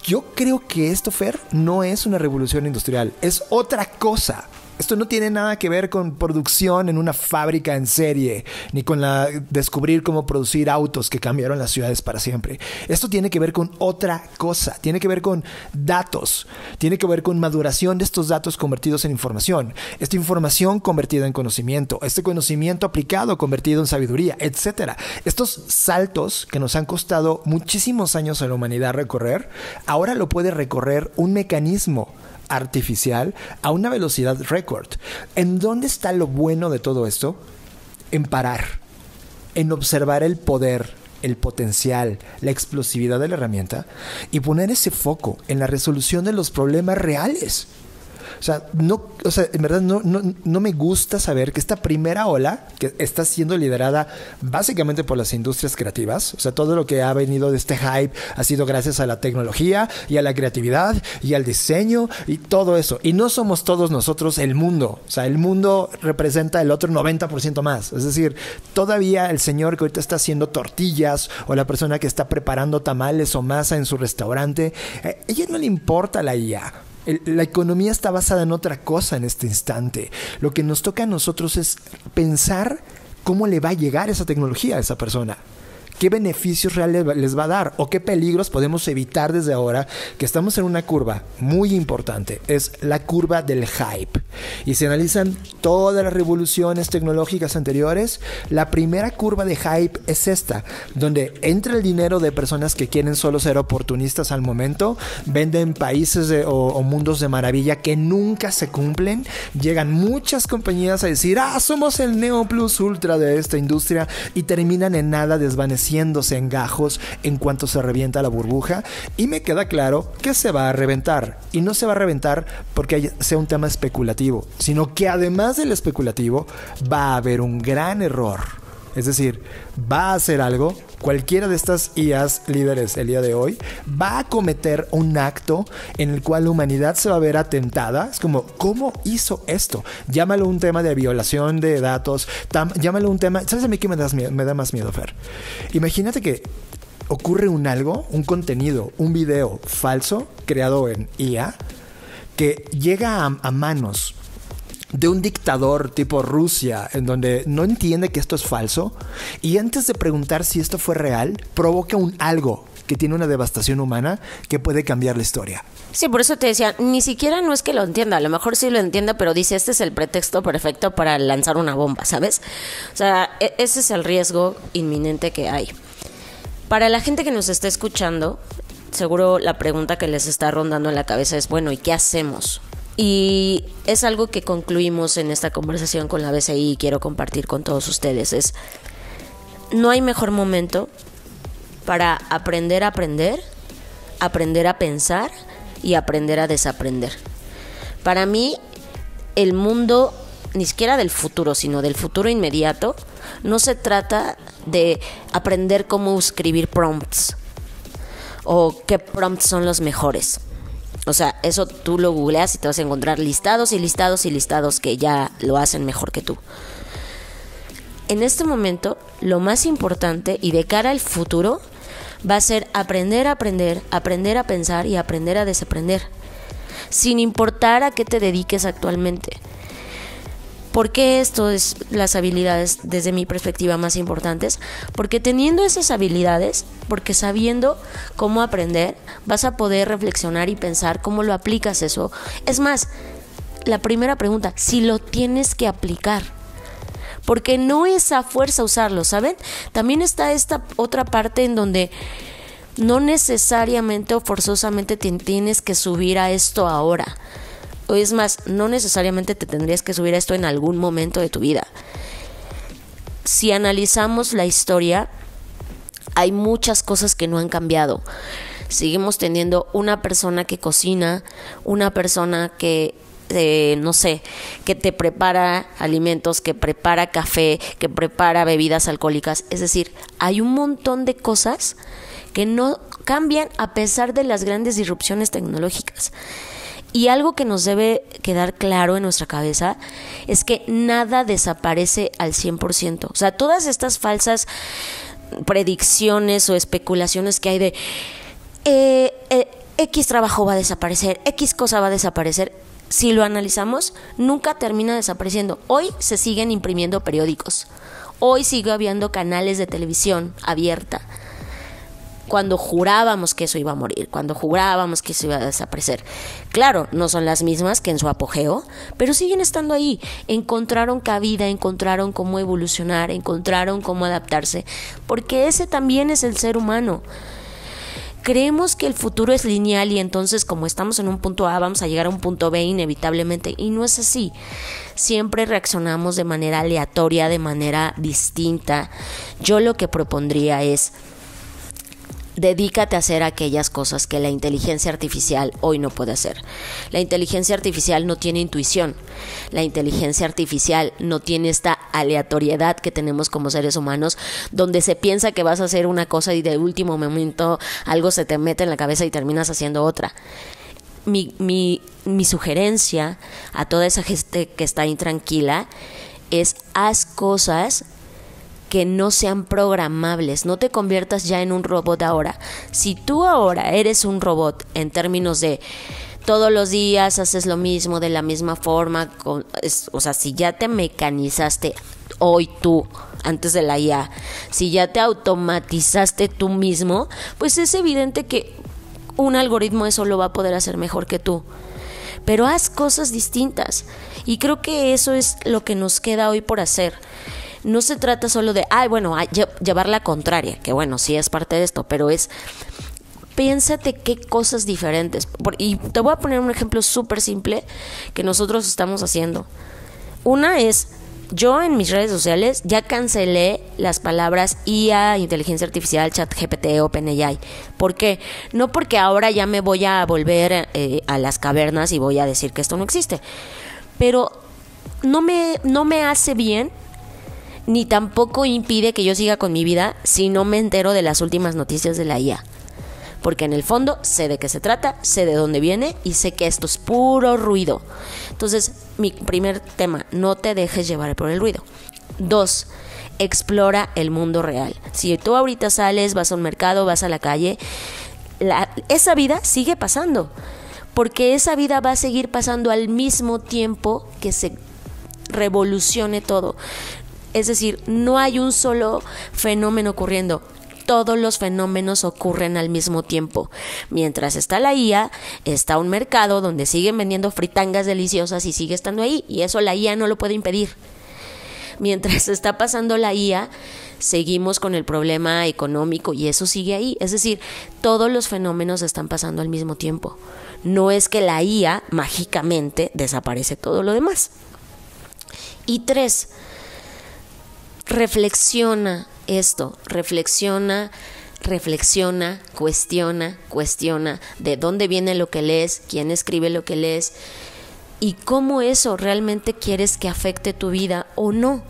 [SPEAKER 4] Yo creo que esto, Fer, no es una revolución industrial, es otra cosa. Esto no tiene nada que ver con producción en una fábrica en serie, ni con la descubrir cómo producir autos que cambiaron las ciudades para siempre. Esto tiene que ver con otra cosa, tiene que ver con datos, tiene que ver con maduración de estos datos convertidos en información, esta información convertida en conocimiento, este conocimiento aplicado convertido en sabiduría, etc. Estos saltos que nos han costado muchísimos años a la humanidad recorrer, ahora lo puede recorrer un mecanismo artificial a una velocidad récord. ¿En dónde está lo bueno de todo esto? En parar, en observar el poder, el potencial, la explosividad de la herramienta y poner ese foco en la resolución de los problemas reales. O sea, no, o sea, en verdad no, no, no, me gusta saber que esta primera ola, que está siendo liderada básicamente por las industrias creativas, o sea, todo lo que ha venido de este hype ha sido gracias a la tecnología y a la creatividad y al diseño y todo eso. Y no somos todos nosotros el mundo, o sea, el mundo representa el otro 90% más. Es decir, todavía el señor que ahorita está haciendo tortillas o la persona que está preparando tamales o masa en su restaurante, a eh, ella no le importa la IA la economía está basada en otra cosa en este instante. Lo que nos toca a nosotros es pensar cómo le va a llegar esa tecnología a esa persona qué beneficios reales les va a dar o qué peligros podemos evitar desde ahora, que estamos en una curva muy importante, es la curva del hype. Y si analizan todas las revoluciones tecnológicas anteriores, la primera curva de hype es esta, donde entra el dinero de personas que quieren solo ser oportunistas al momento, venden países o, o mundos de maravilla que nunca se cumplen, llegan muchas compañías a decir, ah, somos el Neo Plus Ultra de esta industria y terminan en nada desvanecidos haciéndose en en cuanto se revienta la burbuja y me queda claro que se va a reventar y no se va a reventar porque sea un tema especulativo, sino que además del especulativo va a haber un gran error. Es decir, va a hacer algo cualquiera de estas IAs líderes el día de hoy va a cometer un acto en el cual la humanidad se va a ver atentada. Es como, ¿cómo hizo esto? Llámalo un tema de violación de datos, llámalo un tema... ¿Sabes a mí qué me, me da más miedo, Fer? Imagínate que ocurre un algo, un contenido, un video falso creado en IA que llega a manos de un dictador tipo Rusia, en donde no entiende que esto es falso, y antes de preguntar si esto fue real, provoca un algo que tiene una devastación humana que puede cambiar la historia.
[SPEAKER 3] Sí, por eso te decía, ni siquiera no es que lo entienda, a lo mejor sí lo entienda, pero dice, este es el pretexto perfecto para lanzar una bomba, ¿sabes? O sea, e-, ese es el riesgo inminente que hay. Para la gente que nos está escuchando, seguro la pregunta que les está rondando en la cabeza es, bueno, ¿y qué hacemos? Y es algo que concluimos en esta conversación con la BCI y quiero compartir con todos ustedes. Es, no hay mejor momento para aprender a aprender aprender a pensar y aprender a desaprender. Para mí, el mundo, ni siquiera del futuro, sino del futuro inmediato, no se trata de aprender cómo escribir prompts o qué prompts son los mejores. O sea, eso tú lo googleas y te vas a encontrar listados y listados y listados que ya lo hacen mejor que tú. En este momento, lo más importante y de cara al futuro va a ser aprender a aprender, aprender a pensar y aprender a desaprender, sin importar a qué te dediques actualmente. ¿Por qué esto es las habilidades desde mi perspectiva más importantes? Porque teniendo esas habilidades, porque sabiendo cómo aprender, vas a poder reflexionar y pensar cómo lo aplicas eso. Es más, la primera pregunta, si lo tienes que aplicar. Porque no es a fuerza usarlo, ¿saben? También está esta otra parte en donde no necesariamente o forzosamente te tienes que subir a esto ahora. O es más, no necesariamente te tendrías que subir a esto en algún momento de tu vida. Si analizamos la historia, hay muchas cosas que no han cambiado. Seguimos teniendo una persona que cocina, una persona que eh, no sé, que te prepara alimentos, que prepara café, que prepara bebidas alcohólicas. Es decir, hay un montón de cosas que no cambian a pesar de las grandes disrupciones tecnológicas. Y algo que nos debe quedar claro en nuestra cabeza es que nada desaparece al 100%. O sea, todas estas falsas predicciones o especulaciones que hay de eh, eh, X trabajo va a desaparecer, X cosa va a desaparecer, si lo analizamos, nunca termina desapareciendo. Hoy se siguen imprimiendo periódicos. Hoy sigue habiendo canales de televisión abierta cuando jurábamos que eso iba a morir, cuando jurábamos que eso iba a desaparecer. Claro, no son las mismas que en su apogeo, pero siguen estando ahí. Encontraron cabida, encontraron cómo evolucionar, encontraron cómo adaptarse, porque ese también es el ser humano. Creemos que el futuro es lineal y entonces como estamos en un punto A vamos a llegar a un punto B inevitablemente y no es así. Siempre reaccionamos de manera aleatoria, de manera distinta. Yo lo que propondría es dedícate a hacer aquellas cosas que la inteligencia artificial hoy no puede hacer. La inteligencia artificial no tiene intuición. La inteligencia artificial no tiene esta aleatoriedad que tenemos como seres humanos, donde se piensa que vas a hacer una cosa y de último momento algo se te mete en la cabeza y terminas haciendo otra. Mi, sugerencia a toda esa gente que está intranquila es haz cosas que no sean programables, no te conviertas ya en un robot ahora. Si tú ahora eres un robot en términos de todos los días haces lo mismo de la misma forma, o sea, si ya te mecanizaste hoy tú antes de la IA, si ya te automatizaste tú mismo, pues es evidente que un algoritmo eso lo va a poder hacer mejor que tú. Pero haz cosas distintas. Y creo que eso es lo que nos queda hoy por hacer no se trata solo de, ay, bueno, llevar la contraria, que bueno, sí es parte de esto, pero es piénsate qué cosas diferentes. Y te voy a poner un ejemplo súper simple que nosotros estamos haciendo. Una es, yo en mis redes sociales ya cancelé las palabras IA, inteligencia artificial, chat GPT, OpenAI. ¿Por qué? No porque ahora ya me voy a volver eh, a las cavernas y voy a decir que esto no existe. Pero no me, no me hace bien ni tampoco impide que yo siga con mi vida si no me entero de las últimas noticias de la IA. Porque en el fondo sé de qué se trata, sé de dónde viene y sé que esto es puro ruido. Entonces, mi primer tema, no te dejes llevar por el ruido. Dos, explora el mundo real. Si tú ahorita sales, vas a un mercado, vas a la calle, esa vida sigue pasando. Porque esa vida va a seguir pasando al mismo tiempo que se revolucione todo. Es decir, no hay un solo fenómeno ocurriendo. Todos los fenómenos ocurren al mismo tiempo. Mientras está la IA, está un mercado donde siguen vendiendo fritangas deliciosas y sigue estando ahí. Y eso la IA no lo puede impedir. Mientras está pasando la IA, seguimos con el problema económico y eso sigue ahí. Es decir, todos los fenómenos están pasando al mismo tiempo. No es que la IA mágicamente desaparece todo lo demás. Y tres, reflexiona esto, reflexiona reflexiona, cuestiona, cuestiona de dónde viene lo que lees, quién escribe lo que lees y cómo eso realmente quieres que afecte tu vida o no.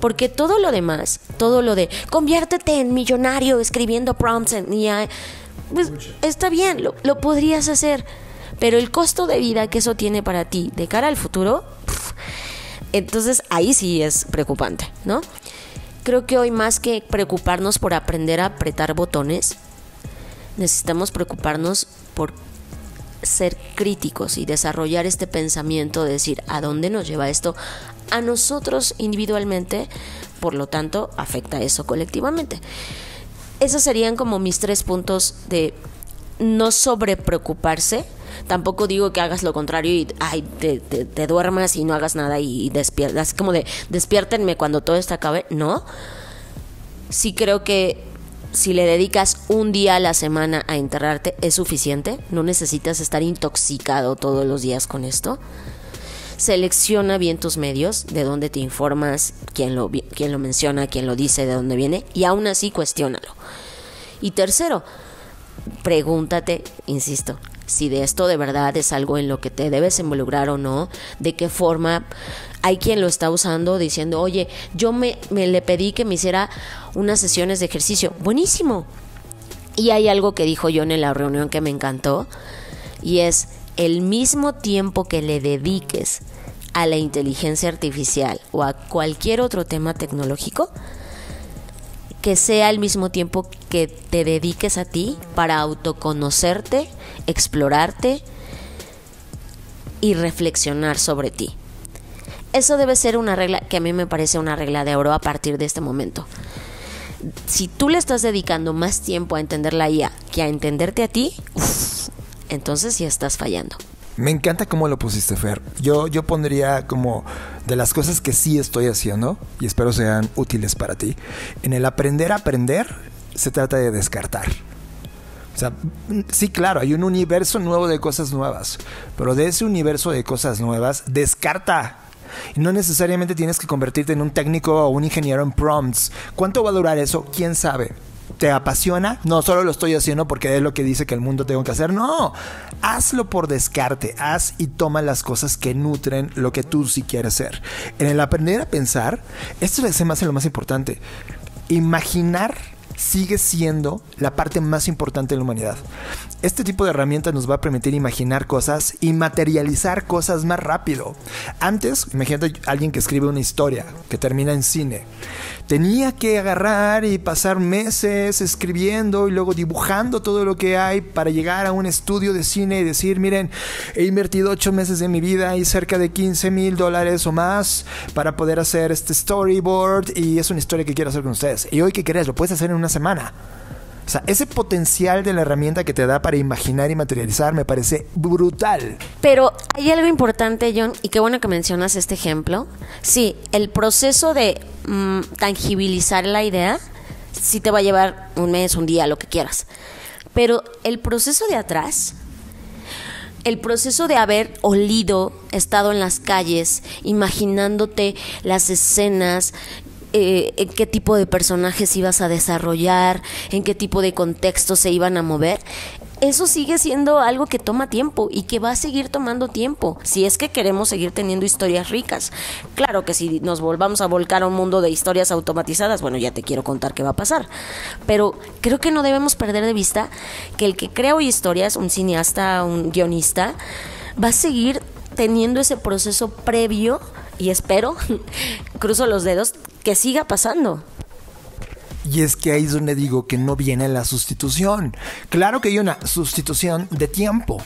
[SPEAKER 3] Porque todo lo demás, todo lo de conviértete en millonario escribiendo prompts en pues está bien, lo, lo podrías hacer. Pero el costo de vida que eso tiene para ti de cara al futuro, pf, entonces ahí sí es preocupante, ¿no? Creo que hoy más que preocuparnos por aprender a apretar botones, necesitamos preocuparnos por ser críticos y desarrollar este pensamiento de decir a dónde nos lleva esto a nosotros individualmente, por lo tanto afecta eso colectivamente. Esos serían como mis tres puntos de no sobrepreocuparse. Tampoco digo que hagas lo contrario y ay, te, te- duermas y no hagas nada y despiertas. como de despiértenme cuando todo esto acabe. No. Sí creo que si le dedicas un día a la semana a enterrarte es suficiente. No necesitas estar intoxicado todos los días con esto. Selecciona bien tus medios, de dónde te informas, quién lo, quién lo menciona, quién lo dice, de dónde viene, y aún así cuestiónalo. Y tercero, pregúntate, insisto, si de esto de verdad es algo en lo que te debes involucrar o no, de qué forma. Hay quien lo está usando diciendo, oye, yo me, le pedí que me hiciera unas sesiones de ejercicio. Buenísimo. Y hay algo que dijo John en la reunión que me encantó, y es el mismo tiempo que le dediques a la inteligencia artificial o a cualquier otro tema tecnológico, que sea al mismo tiempo que te dediques a ti para autoconocerte, explorarte y reflexionar sobre ti. Eso debe ser una regla que a mí me parece una regla de oro a partir de este momento. Si tú le estás dedicando más tiempo a entender la IA que a entenderte a ti, entonces sí estás fallando.
[SPEAKER 4] Me encanta cómo lo pusiste, Fer. Yo, yo pondría como de las cosas que sí estoy haciendo, y espero sean útiles para ti. En el aprender a aprender, se trata de descartar. O sea, sí, claro, hay un universo nuevo de cosas nuevas, pero de ese universo de cosas nuevas, descarta. No necesariamente tienes que convertirte en un técnico o un ingeniero en prompts. ¿Cuánto va a durar eso? ¿Quién sabe? ¿Te apasiona? No, solo lo estoy haciendo porque es lo que dice que el mundo tengo que hacer. No, hazlo por descarte. Haz y toma las cosas que nutren lo que tú sí quieres hacer. En el aprender a pensar, esto es más lo más importante. Imaginar sigue siendo la parte más importante de la humanidad. Este tipo de herramientas nos va a permitir imaginar cosas y materializar cosas más rápido. Antes, imagínate alguien que escribe una historia que termina en cine. Tenía que agarrar y pasar meses escribiendo y luego dibujando todo lo que hay para llegar a un estudio de cine y decir, miren, he invertido ocho meses de mi vida y cerca de 15 mil dólares o más para poder hacer este storyboard y es una historia que quiero hacer con ustedes. Y hoy, ¿qué crees? Lo puedes hacer en una semana. O sea, ese potencial de la herramienta que te da para imaginar y materializar me parece brutal.
[SPEAKER 3] Pero hay algo importante, John, y qué bueno que mencionas este ejemplo. Sí, el proceso de mm, tangibilizar la idea sí te va a llevar un mes, un día, lo que quieras. Pero el proceso de atrás, el proceso de haber olido, estado en las calles, imaginándote las escenas, eh, en qué tipo de personajes ibas a desarrollar, en qué tipo de contextos se iban a mover, eso sigue siendo algo que toma tiempo y que va a seguir tomando tiempo si es que queremos seguir teniendo historias ricas. Claro que si nos volvamos a volcar a un mundo de historias automatizadas, bueno, ya te quiero contar qué va a pasar. Pero creo que no debemos perder de vista que el que crea hoy historias, un cineasta, un guionista, va a seguir teniendo ese proceso previo y espero, cruzo los dedos, que siga pasando.
[SPEAKER 4] Y es que ahí es donde digo que no viene la sustitución. Claro que hay una sustitución de tiempo.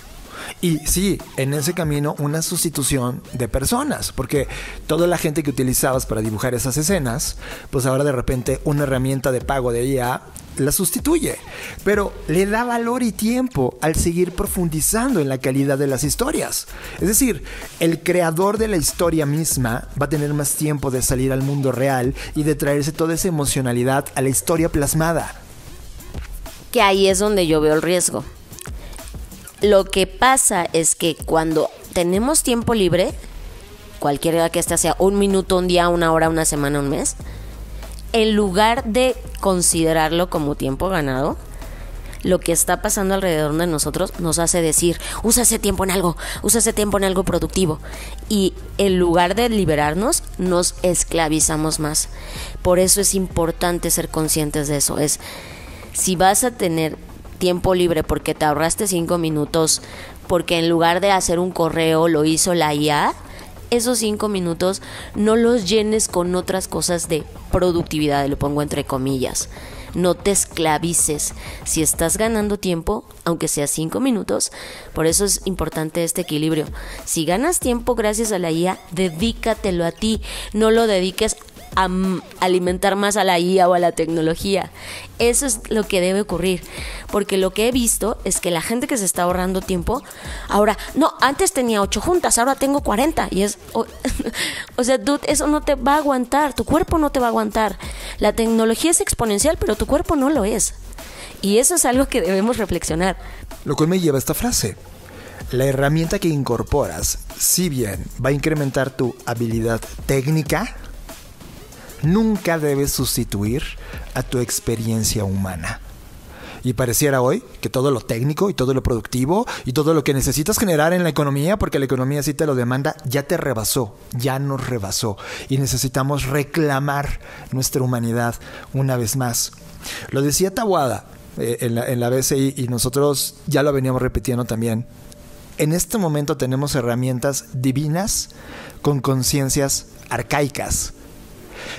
[SPEAKER 4] Y sí, en ese camino una sustitución de personas, porque toda la gente que utilizabas para dibujar esas escenas, pues ahora de repente una herramienta de pago de IA la sustituye, pero le da valor y tiempo al seguir profundizando en la calidad de las historias. Es decir, el creador de la historia misma va a tener más tiempo de salir al mundo real y de traerse toda esa emocionalidad a la historia plasmada.
[SPEAKER 3] Que ahí es donde yo veo el riesgo. Lo que pasa es que cuando tenemos tiempo libre, cualquiera que este sea un minuto, un día, una hora, una semana, un mes, en lugar de considerarlo como tiempo ganado, lo que está pasando alrededor de nosotros nos hace decir, usa ese tiempo en algo, usa ese tiempo en algo productivo. Y en lugar de liberarnos, nos esclavizamos más. Por eso es importante ser conscientes de eso. Es, si vas a tener tiempo libre porque te ahorraste cinco minutos, porque en lugar de hacer un correo lo hizo la IA, esos cinco minutos no los llenes con otras cosas de productividad, lo pongo entre comillas no te esclavices. Si estás ganando tiempo, aunque sea cinco minutos, por eso es importante este equilibrio. Si ganas tiempo gracias a la IA, dedícatelo a ti, no lo dediques a alimentar más a la IA o a la tecnología. Eso es lo que debe ocurrir. Porque lo que he visto es que la gente que se está ahorrando tiempo, ahora, no, antes tenía ocho juntas, ahora tengo 40. Y es, o, o sea, dude, eso no te va a aguantar, tu cuerpo no te va a aguantar. La tecnología es exponencial, pero tu cuerpo no lo es. Y eso es algo que debemos reflexionar.
[SPEAKER 4] Lo cual me lleva a esta frase. La herramienta que incorporas, si bien va a incrementar tu habilidad técnica, nunca debes sustituir a tu experiencia humana. Y pareciera hoy que todo lo técnico y todo lo productivo y todo lo que necesitas generar en la economía, porque la economía sí te lo demanda, ya te rebasó, ya nos rebasó. Y necesitamos reclamar nuestra humanidad una vez más. Lo decía Tawada eh, en, la, en la BCI y nosotros ya lo veníamos repitiendo también. En este momento tenemos herramientas divinas con conciencias arcaicas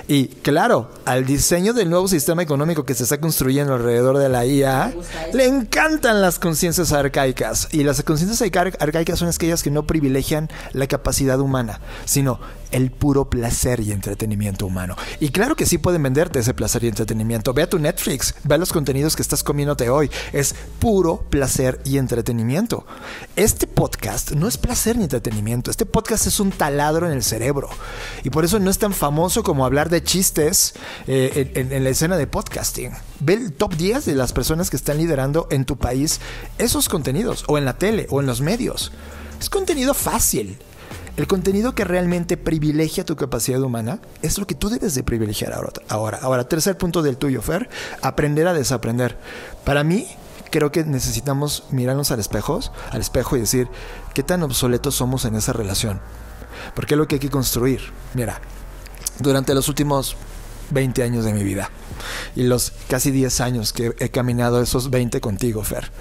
[SPEAKER 4] y claro, al diseño del nuevo sistema económico que se está construyendo alrededor de la IA, le encantan las conciencias arcaicas. Y las conciencias arcaicas son aquellas que no privilegian la capacidad humana, sino el puro placer y entretenimiento humano. Y claro que sí pueden venderte ese placer y entretenimiento. Ve a tu Netflix, ve a los contenidos que estás comiéndote hoy. Es puro placer y entretenimiento. Este podcast no es placer ni entretenimiento. Este podcast es un taladro en el cerebro. Y por eso no es tan famoso como hablar de chistes eh, en, en la escena de podcasting. Ve el top 10 de las personas que están liderando en tu país esos contenidos, o en la tele, o en los medios. Es contenido fácil. El contenido que realmente privilegia tu capacidad humana es lo que tú debes de privilegiar ahora. Ahora, tercer punto del tuyo, Fer, aprender a desaprender. Para mí, creo que necesitamos mirarnos al espejo, al espejo y decir qué tan obsoletos somos en esa relación. Porque es lo que hay que construir. Mira, durante los últimos 20 años de mi vida y los casi 10 años que he caminado esos 20 contigo, Fer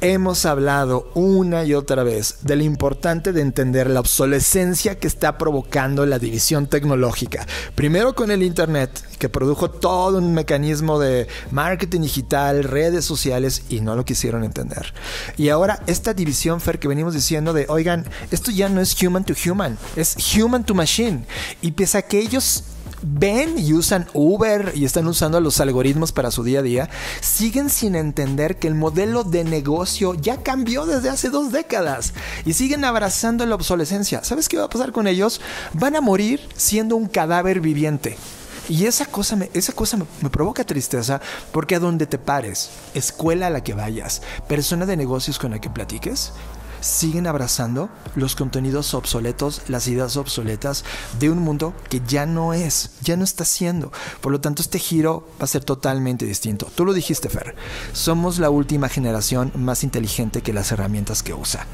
[SPEAKER 4] hemos hablado una y otra vez de lo importante de entender la obsolescencia que está provocando la división tecnológica. Primero con el Internet, que produjo todo un mecanismo de marketing digital, redes sociales, y no lo quisieron entender. Y ahora esta división, Fer, que venimos diciendo de, oigan, esto ya no es human to human, es human to machine. Y pese a que ellos ven y usan Uber y están usando los algoritmos para su día a día, siguen sin entender que el modelo de negocio ya cambió desde hace dos décadas y siguen abrazando la obsolescencia. ¿Sabes qué va a pasar con ellos? Van a morir siendo un cadáver viviente. Y esa cosa, me, esa cosa me, provoca tristeza porque a donde te pares, escuela a la que vayas, persona de negocios con la que platiques, siguen abrazando los contenidos obsoletos, las ideas obsoletas de un mundo que ya no es, ya no está siendo. Por lo tanto, este giro va a ser totalmente distinto. Tú lo dijiste, Fer. Somos la última generación más inteligente que las herramientas que usa.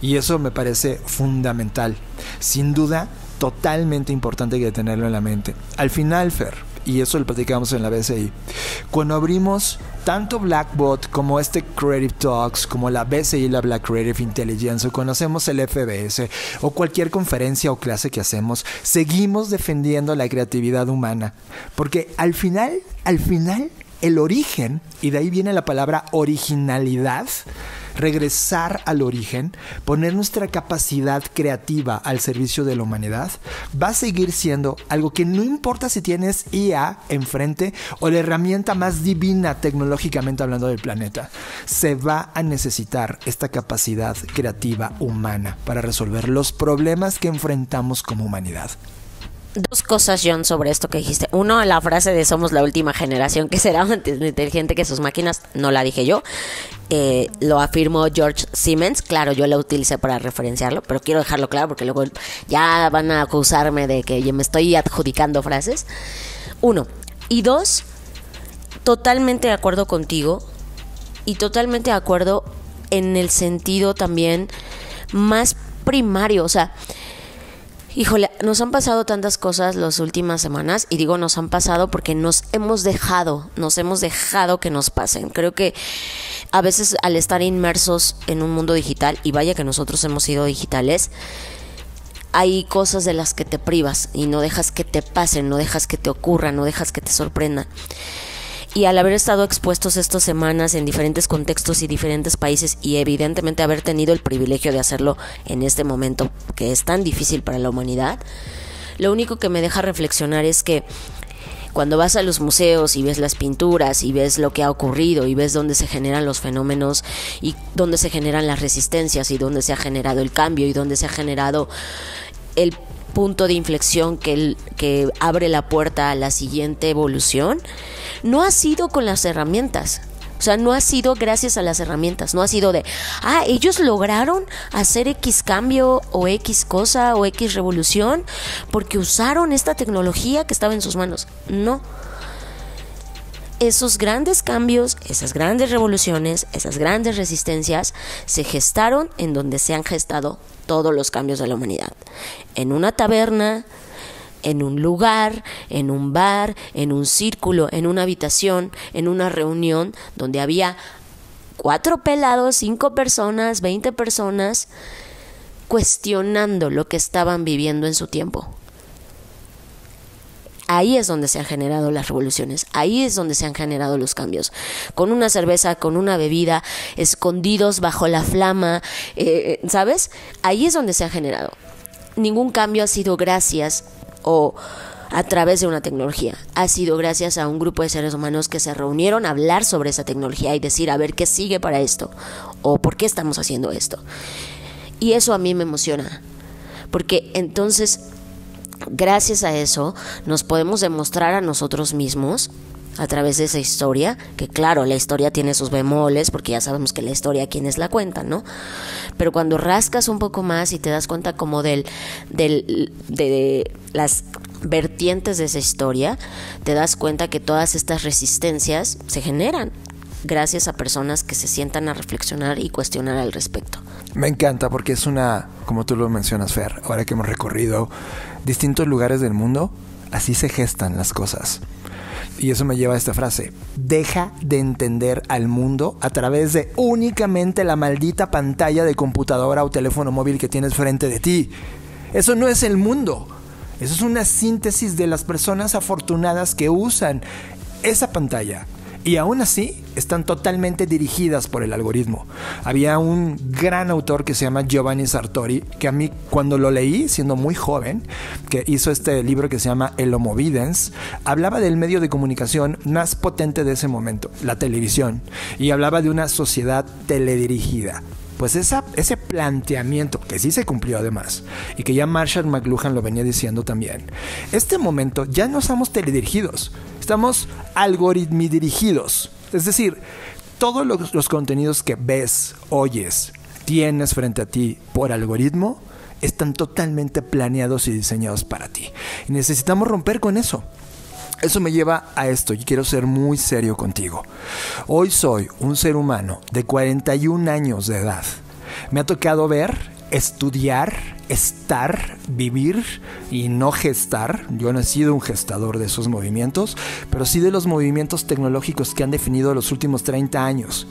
[SPEAKER 4] Y eso me parece fundamental. Sin duda, totalmente importante que tenerlo en la mente. Al final, Fer, y eso lo platicamos en la BCI. Cuando abrimos tanto Blackbot como este Creative Talks, como la BCI, la Black Creative Intelligence, o conocemos el FBS, o cualquier conferencia o clase que hacemos, seguimos defendiendo la creatividad humana. Porque al final, al final, el origen, y de ahí viene la palabra originalidad, regresar al origen, poner nuestra capacidad creativa al servicio de la humanidad, va a seguir siendo algo que no importa si tienes IA enfrente o la herramienta más divina tecnológicamente hablando del planeta, se va a necesitar esta capacidad creativa humana para resolver los problemas que enfrentamos como humanidad.
[SPEAKER 3] Dos cosas, John, sobre esto que dijiste. Uno, la frase de somos la última generación que será más inteligente que sus máquinas, no la dije yo. Eh, lo afirmó George Siemens. Claro, yo la utilicé para referenciarlo, pero quiero dejarlo claro porque luego ya van a acusarme de que me estoy adjudicando frases. Uno. Y dos, totalmente de acuerdo contigo y totalmente de acuerdo en el sentido también más primario, o sea, Híjole, nos han pasado tantas cosas las últimas semanas y digo nos han pasado porque nos hemos dejado, nos hemos dejado que nos pasen. Creo que a veces al estar inmersos en un mundo digital, y vaya que nosotros hemos sido digitales, hay cosas de las que te privas y no dejas que te pasen, no dejas que te ocurran, no dejas que te sorprendan. Y al haber estado expuestos estas semanas en diferentes contextos y diferentes países y evidentemente haber tenido el privilegio de hacerlo en este momento que es tan difícil para la humanidad, lo único que me deja reflexionar es que cuando vas a los museos y ves las pinturas y ves lo que ha ocurrido y ves dónde se generan los fenómenos y dónde se generan las resistencias y dónde se ha generado el cambio y dónde se ha generado el punto de inflexión que, que abre la puerta a la siguiente evolución, no ha sido con las herramientas. O sea, no ha sido gracias a las herramientas, no ha sido de, ah, ellos lograron hacer X cambio o X cosa o X revolución porque usaron esta tecnología que estaba en sus manos. No. Esos grandes cambios, esas grandes revoluciones, esas grandes resistencias se gestaron en donde se han gestado todos los cambios de la humanidad. En una taberna, en un lugar, en un bar, en un círculo, en una habitación, en una reunión donde había cuatro pelados, cinco personas, veinte personas, cuestionando lo que estaban viviendo en su tiempo. Ahí es donde se han generado las revoluciones, ahí es donde se han generado los cambios. Con una cerveza, con una bebida, escondidos bajo la flama, eh, ¿sabes? Ahí es donde se ha generado. Ningún cambio ha sido gracias o a través de una tecnología. Ha sido gracias a un grupo de seres humanos que se reunieron a hablar sobre esa tecnología y decir, a ver, ¿qué sigue para esto? ¿O por qué estamos haciendo esto? Y eso a mí me emociona, porque entonces, gracias a eso, nos podemos demostrar a nosotros mismos a través de esa historia, que claro, la historia tiene sus bemoles, porque ya sabemos que la historia quienes la cuentan, ¿no? Pero cuando rascas un poco más y te das cuenta como del, del de las vertientes de esa historia, te das cuenta que todas estas resistencias se generan gracias a personas que se sientan a reflexionar y cuestionar al respecto.
[SPEAKER 4] Me encanta porque es una, como tú lo mencionas, Fer, ahora que hemos recorrido distintos lugares del mundo, así se gestan las cosas. Y eso me lleva a esta frase. Deja de entender al mundo a través de únicamente la maldita pantalla de computadora o teléfono móvil que tienes frente de ti. Eso no es el mundo. Eso es una síntesis de las personas afortunadas que usan esa pantalla y aún así están totalmente dirigidas por el algoritmo. Había un gran autor que se llama Giovanni Sartori, que a mí cuando lo leí, siendo muy joven, que hizo este libro que se llama El Homo Videns, hablaba del medio de comunicación más potente de ese momento, la televisión, y hablaba de una sociedad teledirigida. Pues ese planteamiento, que sí se cumplió además, y que ya Marshall McLuhan lo venía diciendo también, este momento ya no estamos teledirigidos, estamos algoritmidirigidos. Es decir, todos los, los contenidos que ves, oyes, tienes frente a ti por algoritmo, están totalmente planeados y diseñados para ti. Y necesitamos romper con eso. Eso me lleva a esto y quiero ser muy serio contigo. Hoy soy un ser humano de 41 años de edad. Me ha tocado ver, estudiar, estar, vivir y no gestar. Yo no he sido un gestador de esos movimientos, pero sí de los movimientos tecnológicos que han definido los últimos 30 años.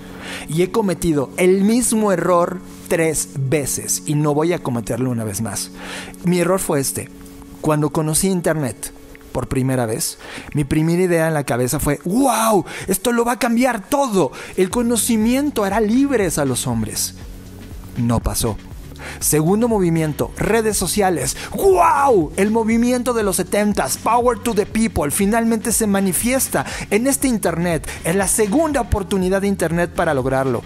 [SPEAKER 4] Y he cometido el mismo error tres veces y no voy a cometerlo una vez más. Mi error fue este. Cuando conocí Internet, por primera vez, mi primera idea en la cabeza fue, wow, esto lo va a cambiar todo. El conocimiento hará libres a los hombres. No pasó. Segundo movimiento, redes sociales. ¡Wow! El movimiento de los 70s, Power to the People, finalmente se manifiesta en este Internet, en la segunda oportunidad de Internet para lograrlo.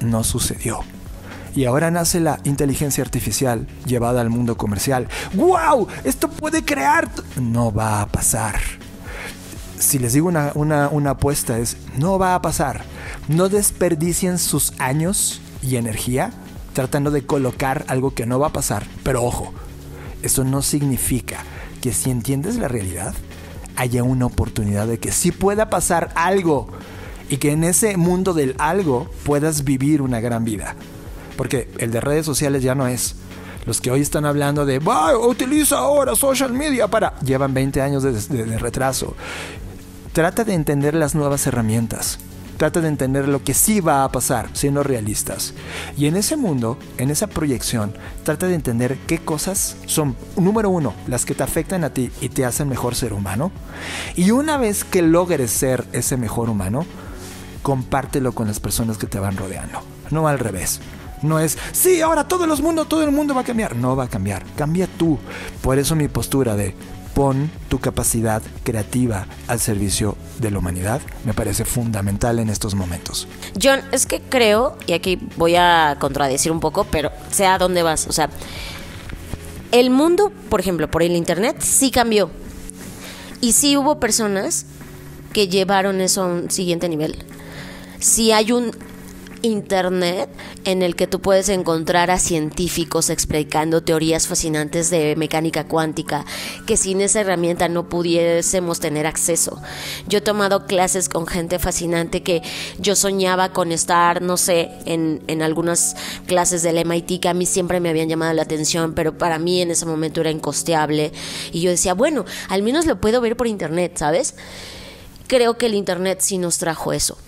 [SPEAKER 4] No sucedió. Y ahora nace la inteligencia artificial llevada al mundo comercial. ¡Wow! Esto puede crear... No va a pasar. Si les digo una, una apuesta es, no va a pasar. No desperdicien sus años y energía tratando de colocar algo que no va a pasar. Pero ojo, eso no significa que si entiendes la realidad, haya una oportunidad de que sí pueda pasar algo y que en ese mundo del algo puedas vivir una gran vida. Porque el de redes sociales ya no es. Los que hoy están hablando de, "Va, utiliza ahora social media para... Llevan 20 años de, de- de retraso. Trata de entender las nuevas herramientas. Trata de entender lo que sí va a pasar, siendo realistas. Y en ese mundo, en esa proyección, trata de entender qué cosas son, número uno, las que te afectan a ti y te hacen mejor ser humano. Y una vez que logres ser ese mejor humano, compártelo con las personas que te van rodeando. No al revés. No es, sí, ahora todo el mundo, todo el mundo va a cambiar. No va a cambiar. Cambia tú. Por eso mi postura de pon tu capacidad creativa al servicio de la humanidad me parece fundamental en estos momentos.
[SPEAKER 3] John, es que creo, y aquí voy a contradecir un poco, pero sé a dónde vas. O sea, el mundo, por ejemplo, por el Internet, sí cambió. Y sí hubo personas que llevaron eso a un siguiente nivel. Si hay un internet en el que tú puedes encontrar a científicos explicando teorías fascinantes de mecánica cuántica que sin esa herramienta no pudiésemos tener acceso. Yo he tomado clases con gente fascinante que yo soñaba con estar, no sé, en, en algunas clases del MIT que a mí siempre me habían llamado la atención, pero para mí en ese momento era incosteable. Y yo decía, bueno, al menos lo puedo ver por internet, ¿sabes? Creo que el internet sí nos trajo eso.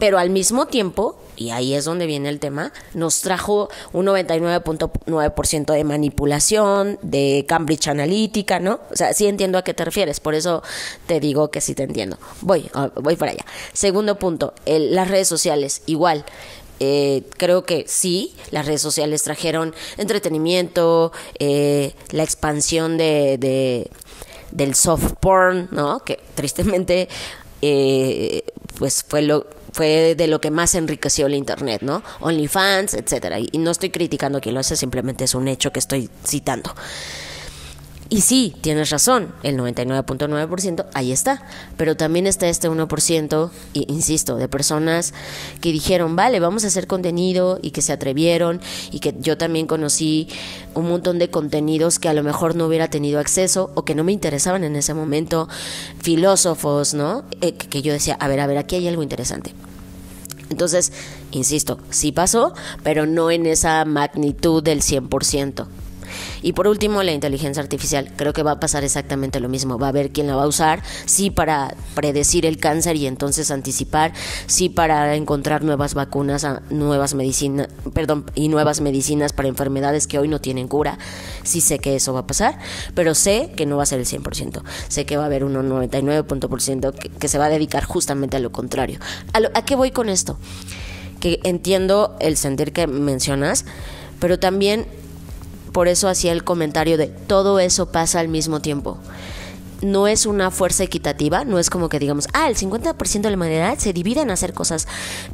[SPEAKER 3] Pero al mismo tiempo, y ahí es donde viene el tema, nos trajo un 99.9% de manipulación, de Cambridge Analytica, ¿no? O sea, sí entiendo a qué te refieres, por eso te digo que sí te entiendo. Voy, ah, voy para allá. Segundo punto, las redes sociales, igual. Eh, creo que sí, las redes sociales trajeron entretenimiento, eh, la expansión de, de- del soft porn, ¿no? Que tristemente, eh, pues fue lo fue de lo que más enriqueció el internet, ¿no? OnlyFans, etcétera. Y no estoy criticando a quien lo hace, simplemente es un hecho que estoy citando. Y sí, tienes razón, el 99.9% ahí está, pero también está este 1%, y, insisto, de personas que dijeron, vale, vamos a hacer contenido y que se atrevieron y que yo también conocí un montón de contenidos que a lo mejor no hubiera tenido acceso o que no me interesaban en ese momento, filósofos, ¿no? Eh, que yo decía, a ver, a ver, aquí hay algo interesante. Entonces, insisto, sí pasó, pero no en esa magnitud del 100%. Y por último, la inteligencia artificial. Creo que va a pasar exactamente lo mismo. Va a haber quien la va a usar, sí para predecir el cáncer y entonces anticipar, sí para encontrar nuevas vacunas, nuevas medicinas, perdón, y nuevas medicinas para enfermedades que hoy no tienen cura. Sí sé que eso va a pasar, pero sé que no va a ser el 100%. Sé que va a haber un 99% que, que se va a dedicar justamente a lo contrario. ¿A, lo- ¿A qué voy con esto? Que entiendo el sentir que mencionas, pero también por eso hacía el comentario de todo eso pasa al mismo tiempo. No es una fuerza equitativa, no es como que digamos, ah, el 50% de la humanidad se divide en hacer cosas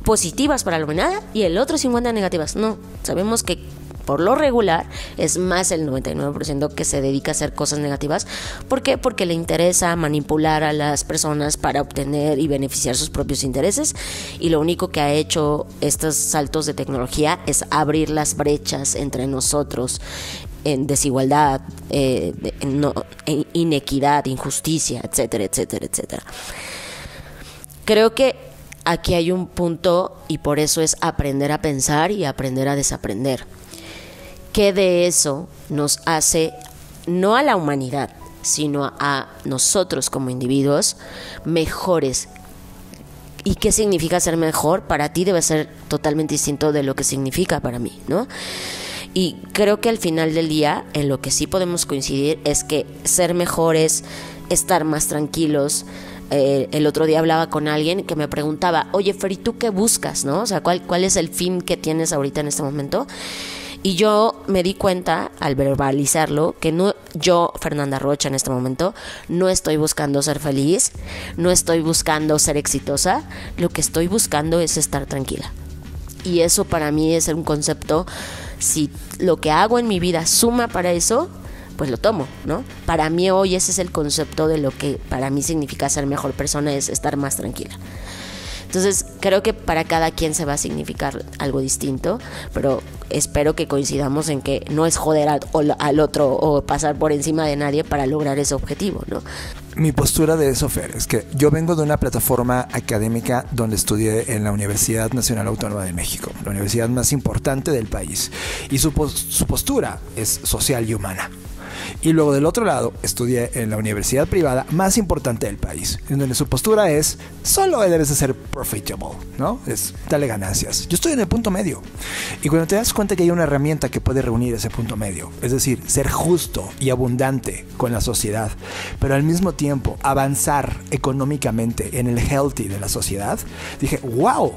[SPEAKER 3] positivas para la humanidad y el otro 50% negativas. No, sabemos que por lo regular es más el 99% que se dedica a hacer cosas negativas. ¿Por qué? Porque le interesa manipular a las personas para obtener y beneficiar sus propios intereses y lo único que ha hecho estos saltos de tecnología es abrir las brechas entre nosotros en desigualdad, eh, inequidad, injusticia, etcétera, etcétera, etcétera. Creo que aquí hay un punto y por eso es aprender a pensar y aprender a desaprender. ¿Qué de eso nos hace, no a la humanidad, sino a nosotros como individuos, mejores? ¿Y qué significa ser mejor? Para ti debe ser totalmente distinto de lo que significa para mí, ¿no? Y creo que al final del día, en lo que sí podemos coincidir es que ser mejores, estar más tranquilos. Eh, el otro día hablaba con alguien que me preguntaba, oye, Fer, ¿y tú qué buscas? ¿No? O sea, ¿cuál, ¿cuál es el fin que tienes ahorita en este momento? Y yo me di cuenta al verbalizarlo que no yo, Fernanda Rocha, en este momento, no estoy buscando ser feliz, no estoy buscando ser exitosa, lo que estoy buscando es estar tranquila. Y eso para mí es un concepto, si lo que hago en mi vida suma para eso, pues lo tomo, ¿no? Para mí hoy ese es el concepto de lo que para mí significa ser mejor persona, es estar más tranquila. Entonces, creo que para cada quien se va a significar algo distinto, pero espero que coincidamos en que no es joder al, al otro o pasar por encima de nadie para lograr ese objetivo, ¿no?
[SPEAKER 4] Mi postura de eso, Fer, es que yo vengo de una plataforma académica donde estudié en la Universidad Nacional Autónoma de México, la universidad más importante del país, y su, su postura es social y humana. Y luego del otro lado, estudié en la universidad privada más importante del país, en donde su postura es, solo debes de ser profitable, ¿no? Es, dale ganancias. Yo estoy en el punto medio. Y cuando te das cuenta que hay una herramienta que puede reunir ese punto medio, es decir, ser justo y abundante con la sociedad, pero al mismo tiempo avanzar económicamente en el healthy de la sociedad, dije, wow,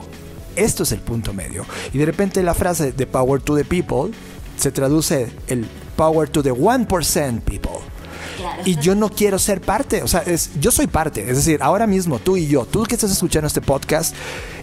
[SPEAKER 4] esto es el punto medio. Y de repente la frase de power to the people se traduce el power to the 1% people. Y yo no quiero ser parte, o sea, es, yo soy parte, es decir, ahora mismo tú y yo, tú que estás escuchando este podcast,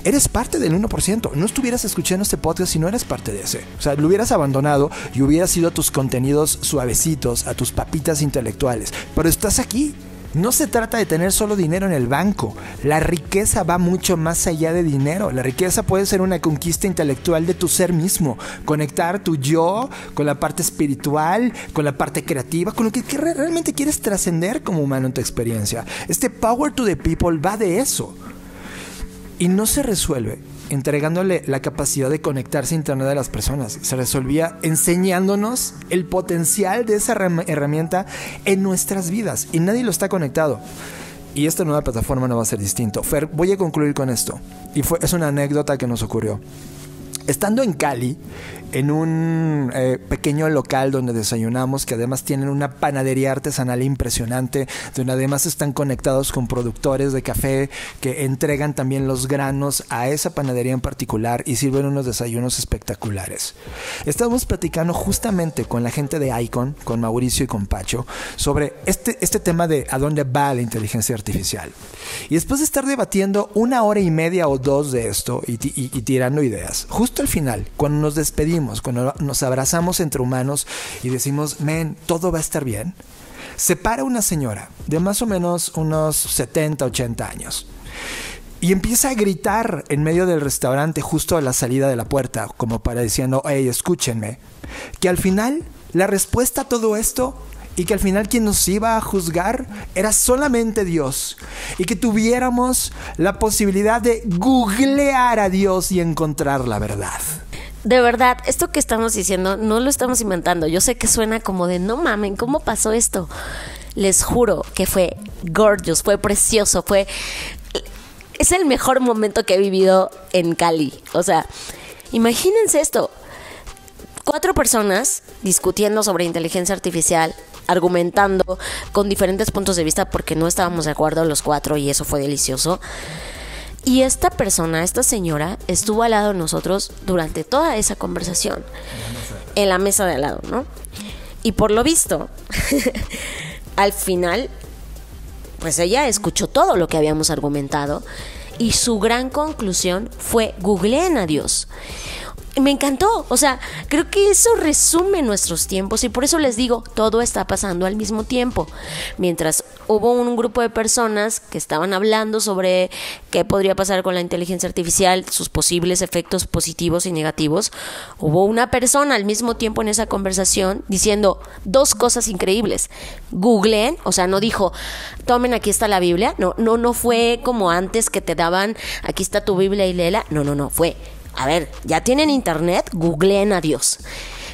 [SPEAKER 4] eres parte del 1%. No estuvieras escuchando este podcast si no eres parte de ese. O sea, lo hubieras abandonado y hubieras ido a tus contenidos suavecitos, a tus papitas intelectuales. Pero estás aquí no se trata de tener solo dinero en el banco. La riqueza va mucho más allá de dinero. La riqueza puede ser una conquista intelectual de tu ser mismo. Conectar tu yo con la parte espiritual, con la parte creativa, con lo que realmente quieres trascender como humano en tu experiencia. Este Power to the People va de eso. Y no se resuelve entregándole la capacidad de conectarse a Internet a las personas. Se resolvía enseñándonos el potencial de esa herramienta en nuestras vidas y nadie lo está conectado. Y esta nueva plataforma no va a ser distinto. Fer, voy a concluir con esto. Y fue, es una anécdota que nos ocurrió. Estando en Cali, en un eh, pequeño local donde desayunamos, que además tienen una panadería artesanal impresionante, donde además están conectados con productores de café que entregan también los granos a esa panadería en particular y sirven unos desayunos espectaculares. Estamos platicando justamente con la gente de Icon, con Mauricio y con Pacho, sobre este, este tema de a dónde va la inteligencia artificial. Y después de estar debatiendo una hora y media o dos de esto y, y tirando ideas, justo al final, cuando nos despedimos, cuando nos abrazamos entre humanos y decimos, men, todo va a estar bien, se para una señora de más o menos unos 70, 80 años. Y empieza a gritar en medio del restaurante justo a la salida de la puerta, como para diciendo, hey, escúchenme. Que al final, la respuesta a todo esto y que al final quien nos iba a juzgar era solamente Dios y que tuviéramos la posibilidad de googlear a Dios y encontrar la verdad
[SPEAKER 3] de verdad, esto que estamos diciendo no lo estamos inventando. Yo sé que suena como de no mamen, ¿cómo pasó esto? Les juro que fue gorgeous, fue precioso, fue. Es el mejor momento que he vivido en Cali. O sea, imagínense esto: cuatro personas discutiendo sobre inteligencia artificial, argumentando con diferentes puntos de vista porque no estábamos de acuerdo los cuatro y eso fue delicioso. Y esta persona, esta señora, estuvo al lado de nosotros durante toda esa conversación. En la mesa de al lado, ¿no? Y por lo visto, al final, pues ella escuchó todo lo que habíamos argumentado y su gran conclusión fue googleen a Dios me encantó. O sea, creo que eso resume nuestros tiempos y por eso les digo, todo está pasando al mismo tiempo. Mientras hubo un grupo de personas que estaban hablando sobre qué podría pasar con la inteligencia artificial, sus posibles efectos positivos y negativos, hubo una persona al mismo tiempo en esa conversación diciendo dos cosas increíbles. Googleen, o sea, no dijo, tomen aquí está la Biblia, no, no, no fue como antes que te daban, aquí está tu Biblia y léela, no, no, no, fue a ver, ya tienen internet, googleen a Dios.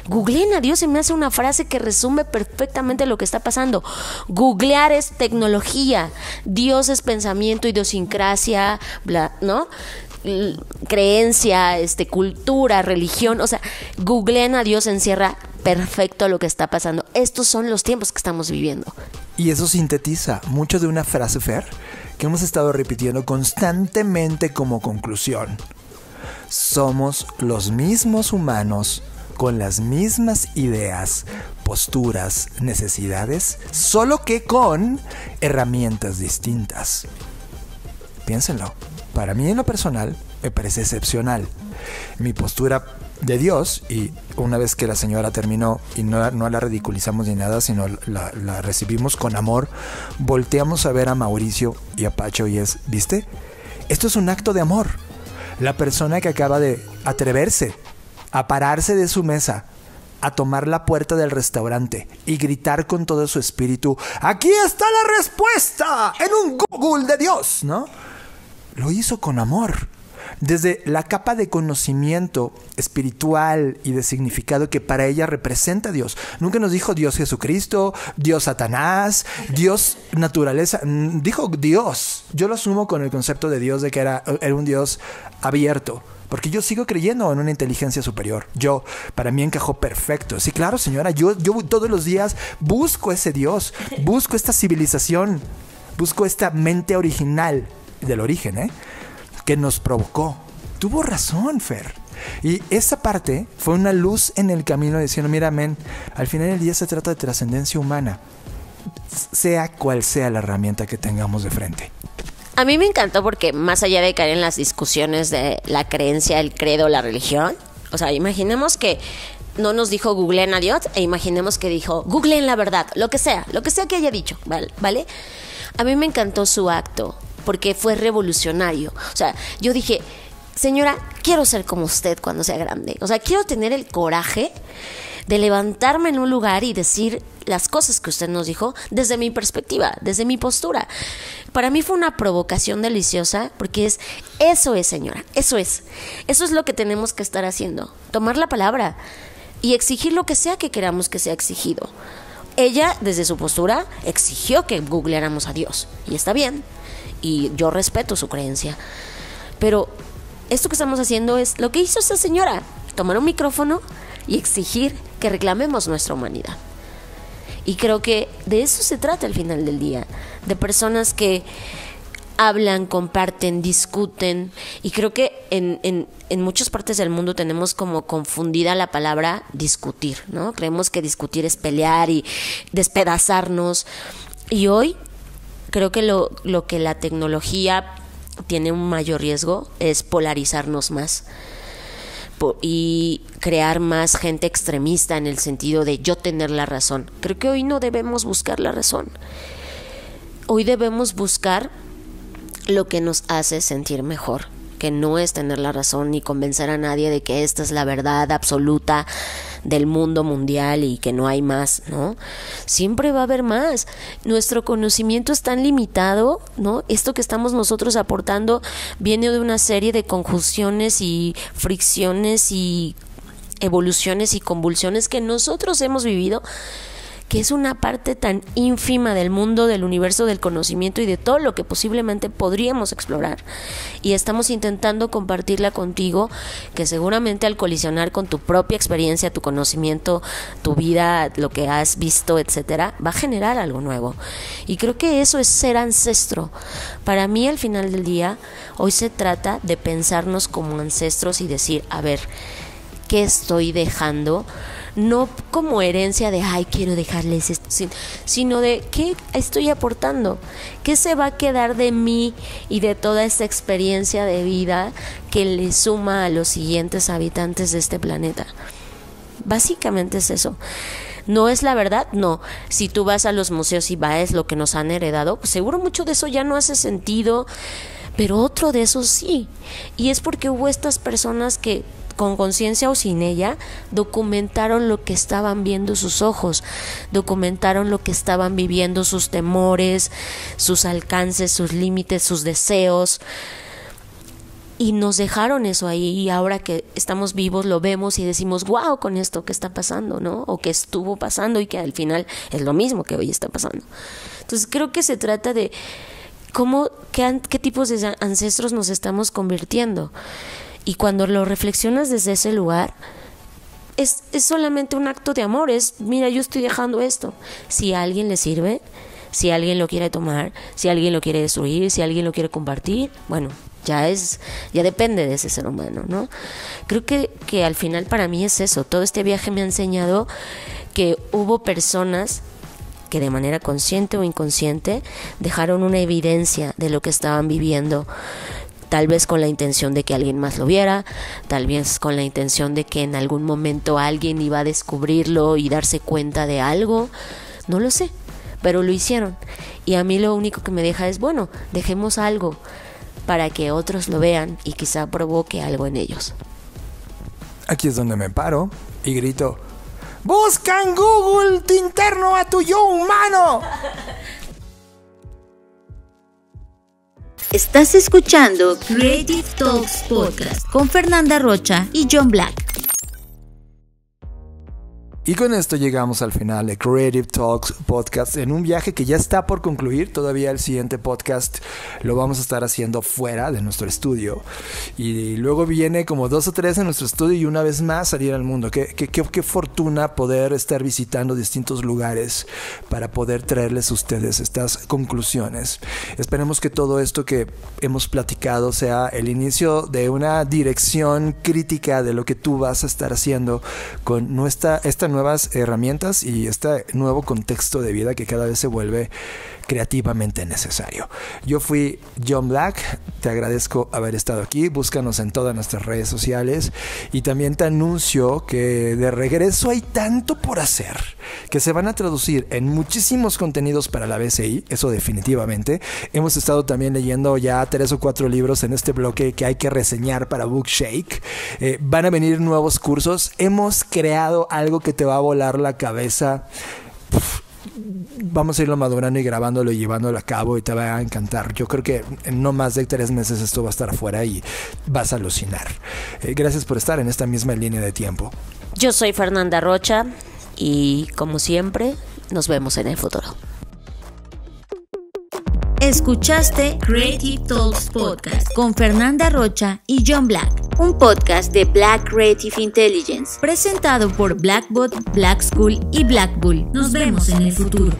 [SPEAKER 3] Googleen a Dios se me hace una frase que resume perfectamente lo que está pasando. Googlear es tecnología, Dios es pensamiento, idiosincrasia, bla, ¿no? creencia, este, cultura, religión, o sea, googleen a Dios encierra perfecto lo que está pasando. Estos son los tiempos que estamos viviendo.
[SPEAKER 4] Y eso sintetiza mucho de una frase, Fer, que hemos estado repitiendo constantemente como conclusión somos los mismos humanos con las mismas ideas, posturas, necesidades, solo que con herramientas distintas. Piénsenlo. Para mí en lo personal me parece excepcional. Mi postura de Dios, y una vez que la señora terminó y no, la ridiculizamos ni nada, sino la, la recibimos con amor, volteamos a ver a Mauricio y a Pacho y es, ¿viste? Esto es un acto de amor la persona que acaba de atreverse a pararse de su mesa, a tomar la puerta del restaurante y gritar con todo su espíritu, aquí está la respuesta en un Google de Dios, ¿no? Lo hizo con amor desde la capa de conocimiento espiritual y de significado que para ella representa Dios. Nunca nos dijo Dios Jesucristo, Dios Satanás, Dios naturaleza. Dijo Dios. Yo lo asumo con el concepto de Dios de que era, era un Dios abierto. Porque yo sigo creyendo en una inteligencia superior. Yo, para mí encajó perfecto. Sí, claro, señora, yo, yo todos los días busco ese Dios, busco esta civilización, busco esta mente original del origen, ¿eh? Que nos provocó. Tuvo razón, Fer. Y esa parte fue una luz en el camino diciendo, mira, men, al final del día se trata de trascendencia humana, sea cual sea la herramienta que tengamos de frente.
[SPEAKER 3] A mí me encantó porque más allá de caer en las discusiones de la creencia, el credo, la religión, o sea, imaginemos que no nos dijo googleen a Dios e imaginemos que dijo googleen la verdad, lo que sea, lo que sea que haya dicho, ¿vale? A mí me encantó su acto porque fue revolucionario. O sea, yo dije, señora, quiero ser como usted cuando sea grande. O sea, quiero tener el coraje de levantarme en un lugar y decir las cosas que usted nos dijo desde mi perspectiva, desde mi postura. Para mí fue una provocación deliciosa porque es, eso es, señora, eso es. Eso es lo que tenemos que estar haciendo, tomar la palabra y exigir lo que sea que queramos que sea exigido. Ella, desde su postura, exigió que googleáramos a Dios. Y está bien y yo respeto su creencia. Pero esto que estamos haciendo es lo que hizo esa señora, tomar un micrófono y exigir que reclamemos nuestra humanidad. Y creo que de eso se trata al final del día, de personas que hablan, comparten, discuten. Y creo que en, en, en, muchas partes del mundo tenemos como confundida la palabra discutir, ¿no? Creemos que discutir es pelear y despedazarnos. Y hoy Creo que lo, lo que la tecnología tiene un mayor riesgo es polarizarnos más y crear más gente extremista en el sentido de yo tener la razón. Creo que hoy no debemos buscar la razón. Hoy debemos buscar lo que nos hace sentir mejor, que no es tener la razón ni convencer a nadie de que esta es la verdad absoluta del mundo mundial y que no hay más, ¿no? Siempre va a haber más. Nuestro conocimiento es tan limitado, ¿no? Esto que estamos nosotros aportando viene de una serie de conjunciones y fricciones y evoluciones y convulsiones que nosotros hemos vivido que es una parte tan ínfima del mundo, del universo del conocimiento y de todo lo que posiblemente podríamos explorar. Y estamos intentando compartirla contigo, que seguramente al colisionar con tu propia experiencia, tu conocimiento, tu vida, lo que has visto, etcétera, va a generar algo nuevo. Y creo que eso es ser ancestro. Para mí, al final del día, hoy se trata de pensarnos como ancestros y decir, a ver, ¿qué estoy dejando? No como herencia de, ay, quiero dejarles esto, sino de qué estoy aportando, qué se va a quedar de mí y de toda esta experiencia de vida que le suma a los siguientes habitantes de este planeta. Básicamente es eso. ¿No es la verdad? No. Si tú vas a los museos y ves lo que nos han heredado, pues seguro mucho de eso ya no hace sentido, pero otro de esos sí. Y es porque hubo estas personas que con conciencia o sin ella, documentaron lo que estaban viendo sus ojos, documentaron lo que estaban viviendo sus temores, sus alcances, sus límites, sus deseos. Y nos dejaron eso ahí y ahora que estamos vivos lo vemos y decimos, wow, con esto que está pasando, ¿no? O que estuvo pasando y que al final es lo mismo que hoy está pasando. Entonces creo que se trata de cómo, qué, qué tipos de ancestros nos estamos convirtiendo. Y cuando lo reflexionas desde ese lugar, es, es, solamente un acto de amor, es, mira, yo estoy dejando esto. Si a alguien le sirve, si alguien lo quiere tomar, si alguien lo quiere destruir, si alguien lo quiere compartir, bueno, ya es, ya depende de ese ser humano, ¿no? Creo que, que al final para mí es eso, todo este viaje me ha enseñado que hubo personas que de manera consciente o inconsciente dejaron una evidencia de lo que estaban viviendo tal vez con la intención de que alguien más lo viera, tal vez con la intención de que en algún momento alguien iba a descubrirlo y darse cuenta de algo, no lo sé, pero lo hicieron. Y a mí lo único que me deja es, bueno, dejemos algo para que otros lo vean y quizá provoque algo en ellos.
[SPEAKER 4] Aquí es donde me paro y grito, Busca en Google tu interno a tu yo humano.
[SPEAKER 2] Estás escuchando Creative Talks Podcast con Fernanda Rocha y John Black.
[SPEAKER 4] Y con esto llegamos al final de Creative Talks Podcast en un viaje que ya está por concluir. Todavía el siguiente podcast lo vamos a estar haciendo fuera de nuestro estudio. Y luego viene como dos o tres en nuestro estudio y una vez más salir al mundo. Qué, qué, qué, qué fortuna poder estar visitando distintos lugares para poder traerles a ustedes estas conclusiones. Esperemos que todo esto que hemos platicado sea el inicio de una dirección crítica de lo que tú vas a estar haciendo con nuestra, esta nuevas herramientas y este nuevo contexto de vida que cada vez se vuelve creativamente necesario. Yo fui John Black, te agradezco haber estado aquí, búscanos en todas nuestras redes sociales y también te anuncio que de regreso hay tanto por hacer que se van a traducir en muchísimos contenidos para la BCI, eso definitivamente. Hemos estado también leyendo ya tres o cuatro libros en este bloque que hay que reseñar para Bookshake. Eh, van a venir nuevos cursos, hemos creado algo que te va a volar la cabeza vamos a irlo madurando y grabándolo y llevándolo a cabo y te va a encantar. Yo creo que en no más de tres meses esto va a estar afuera y vas a alucinar. Eh, gracias por estar en esta misma línea de tiempo.
[SPEAKER 3] Yo soy Fernanda Rocha y como siempre nos vemos en el futuro.
[SPEAKER 2] Escuchaste Creative Talks Podcast con Fernanda Rocha y John Black, un podcast de Black Creative Intelligence, presentado por Blackbot, Black School y Black Bull. Nos vemos en el futuro.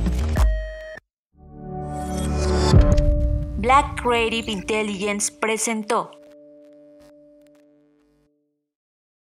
[SPEAKER 2] Black Creative Intelligence presentó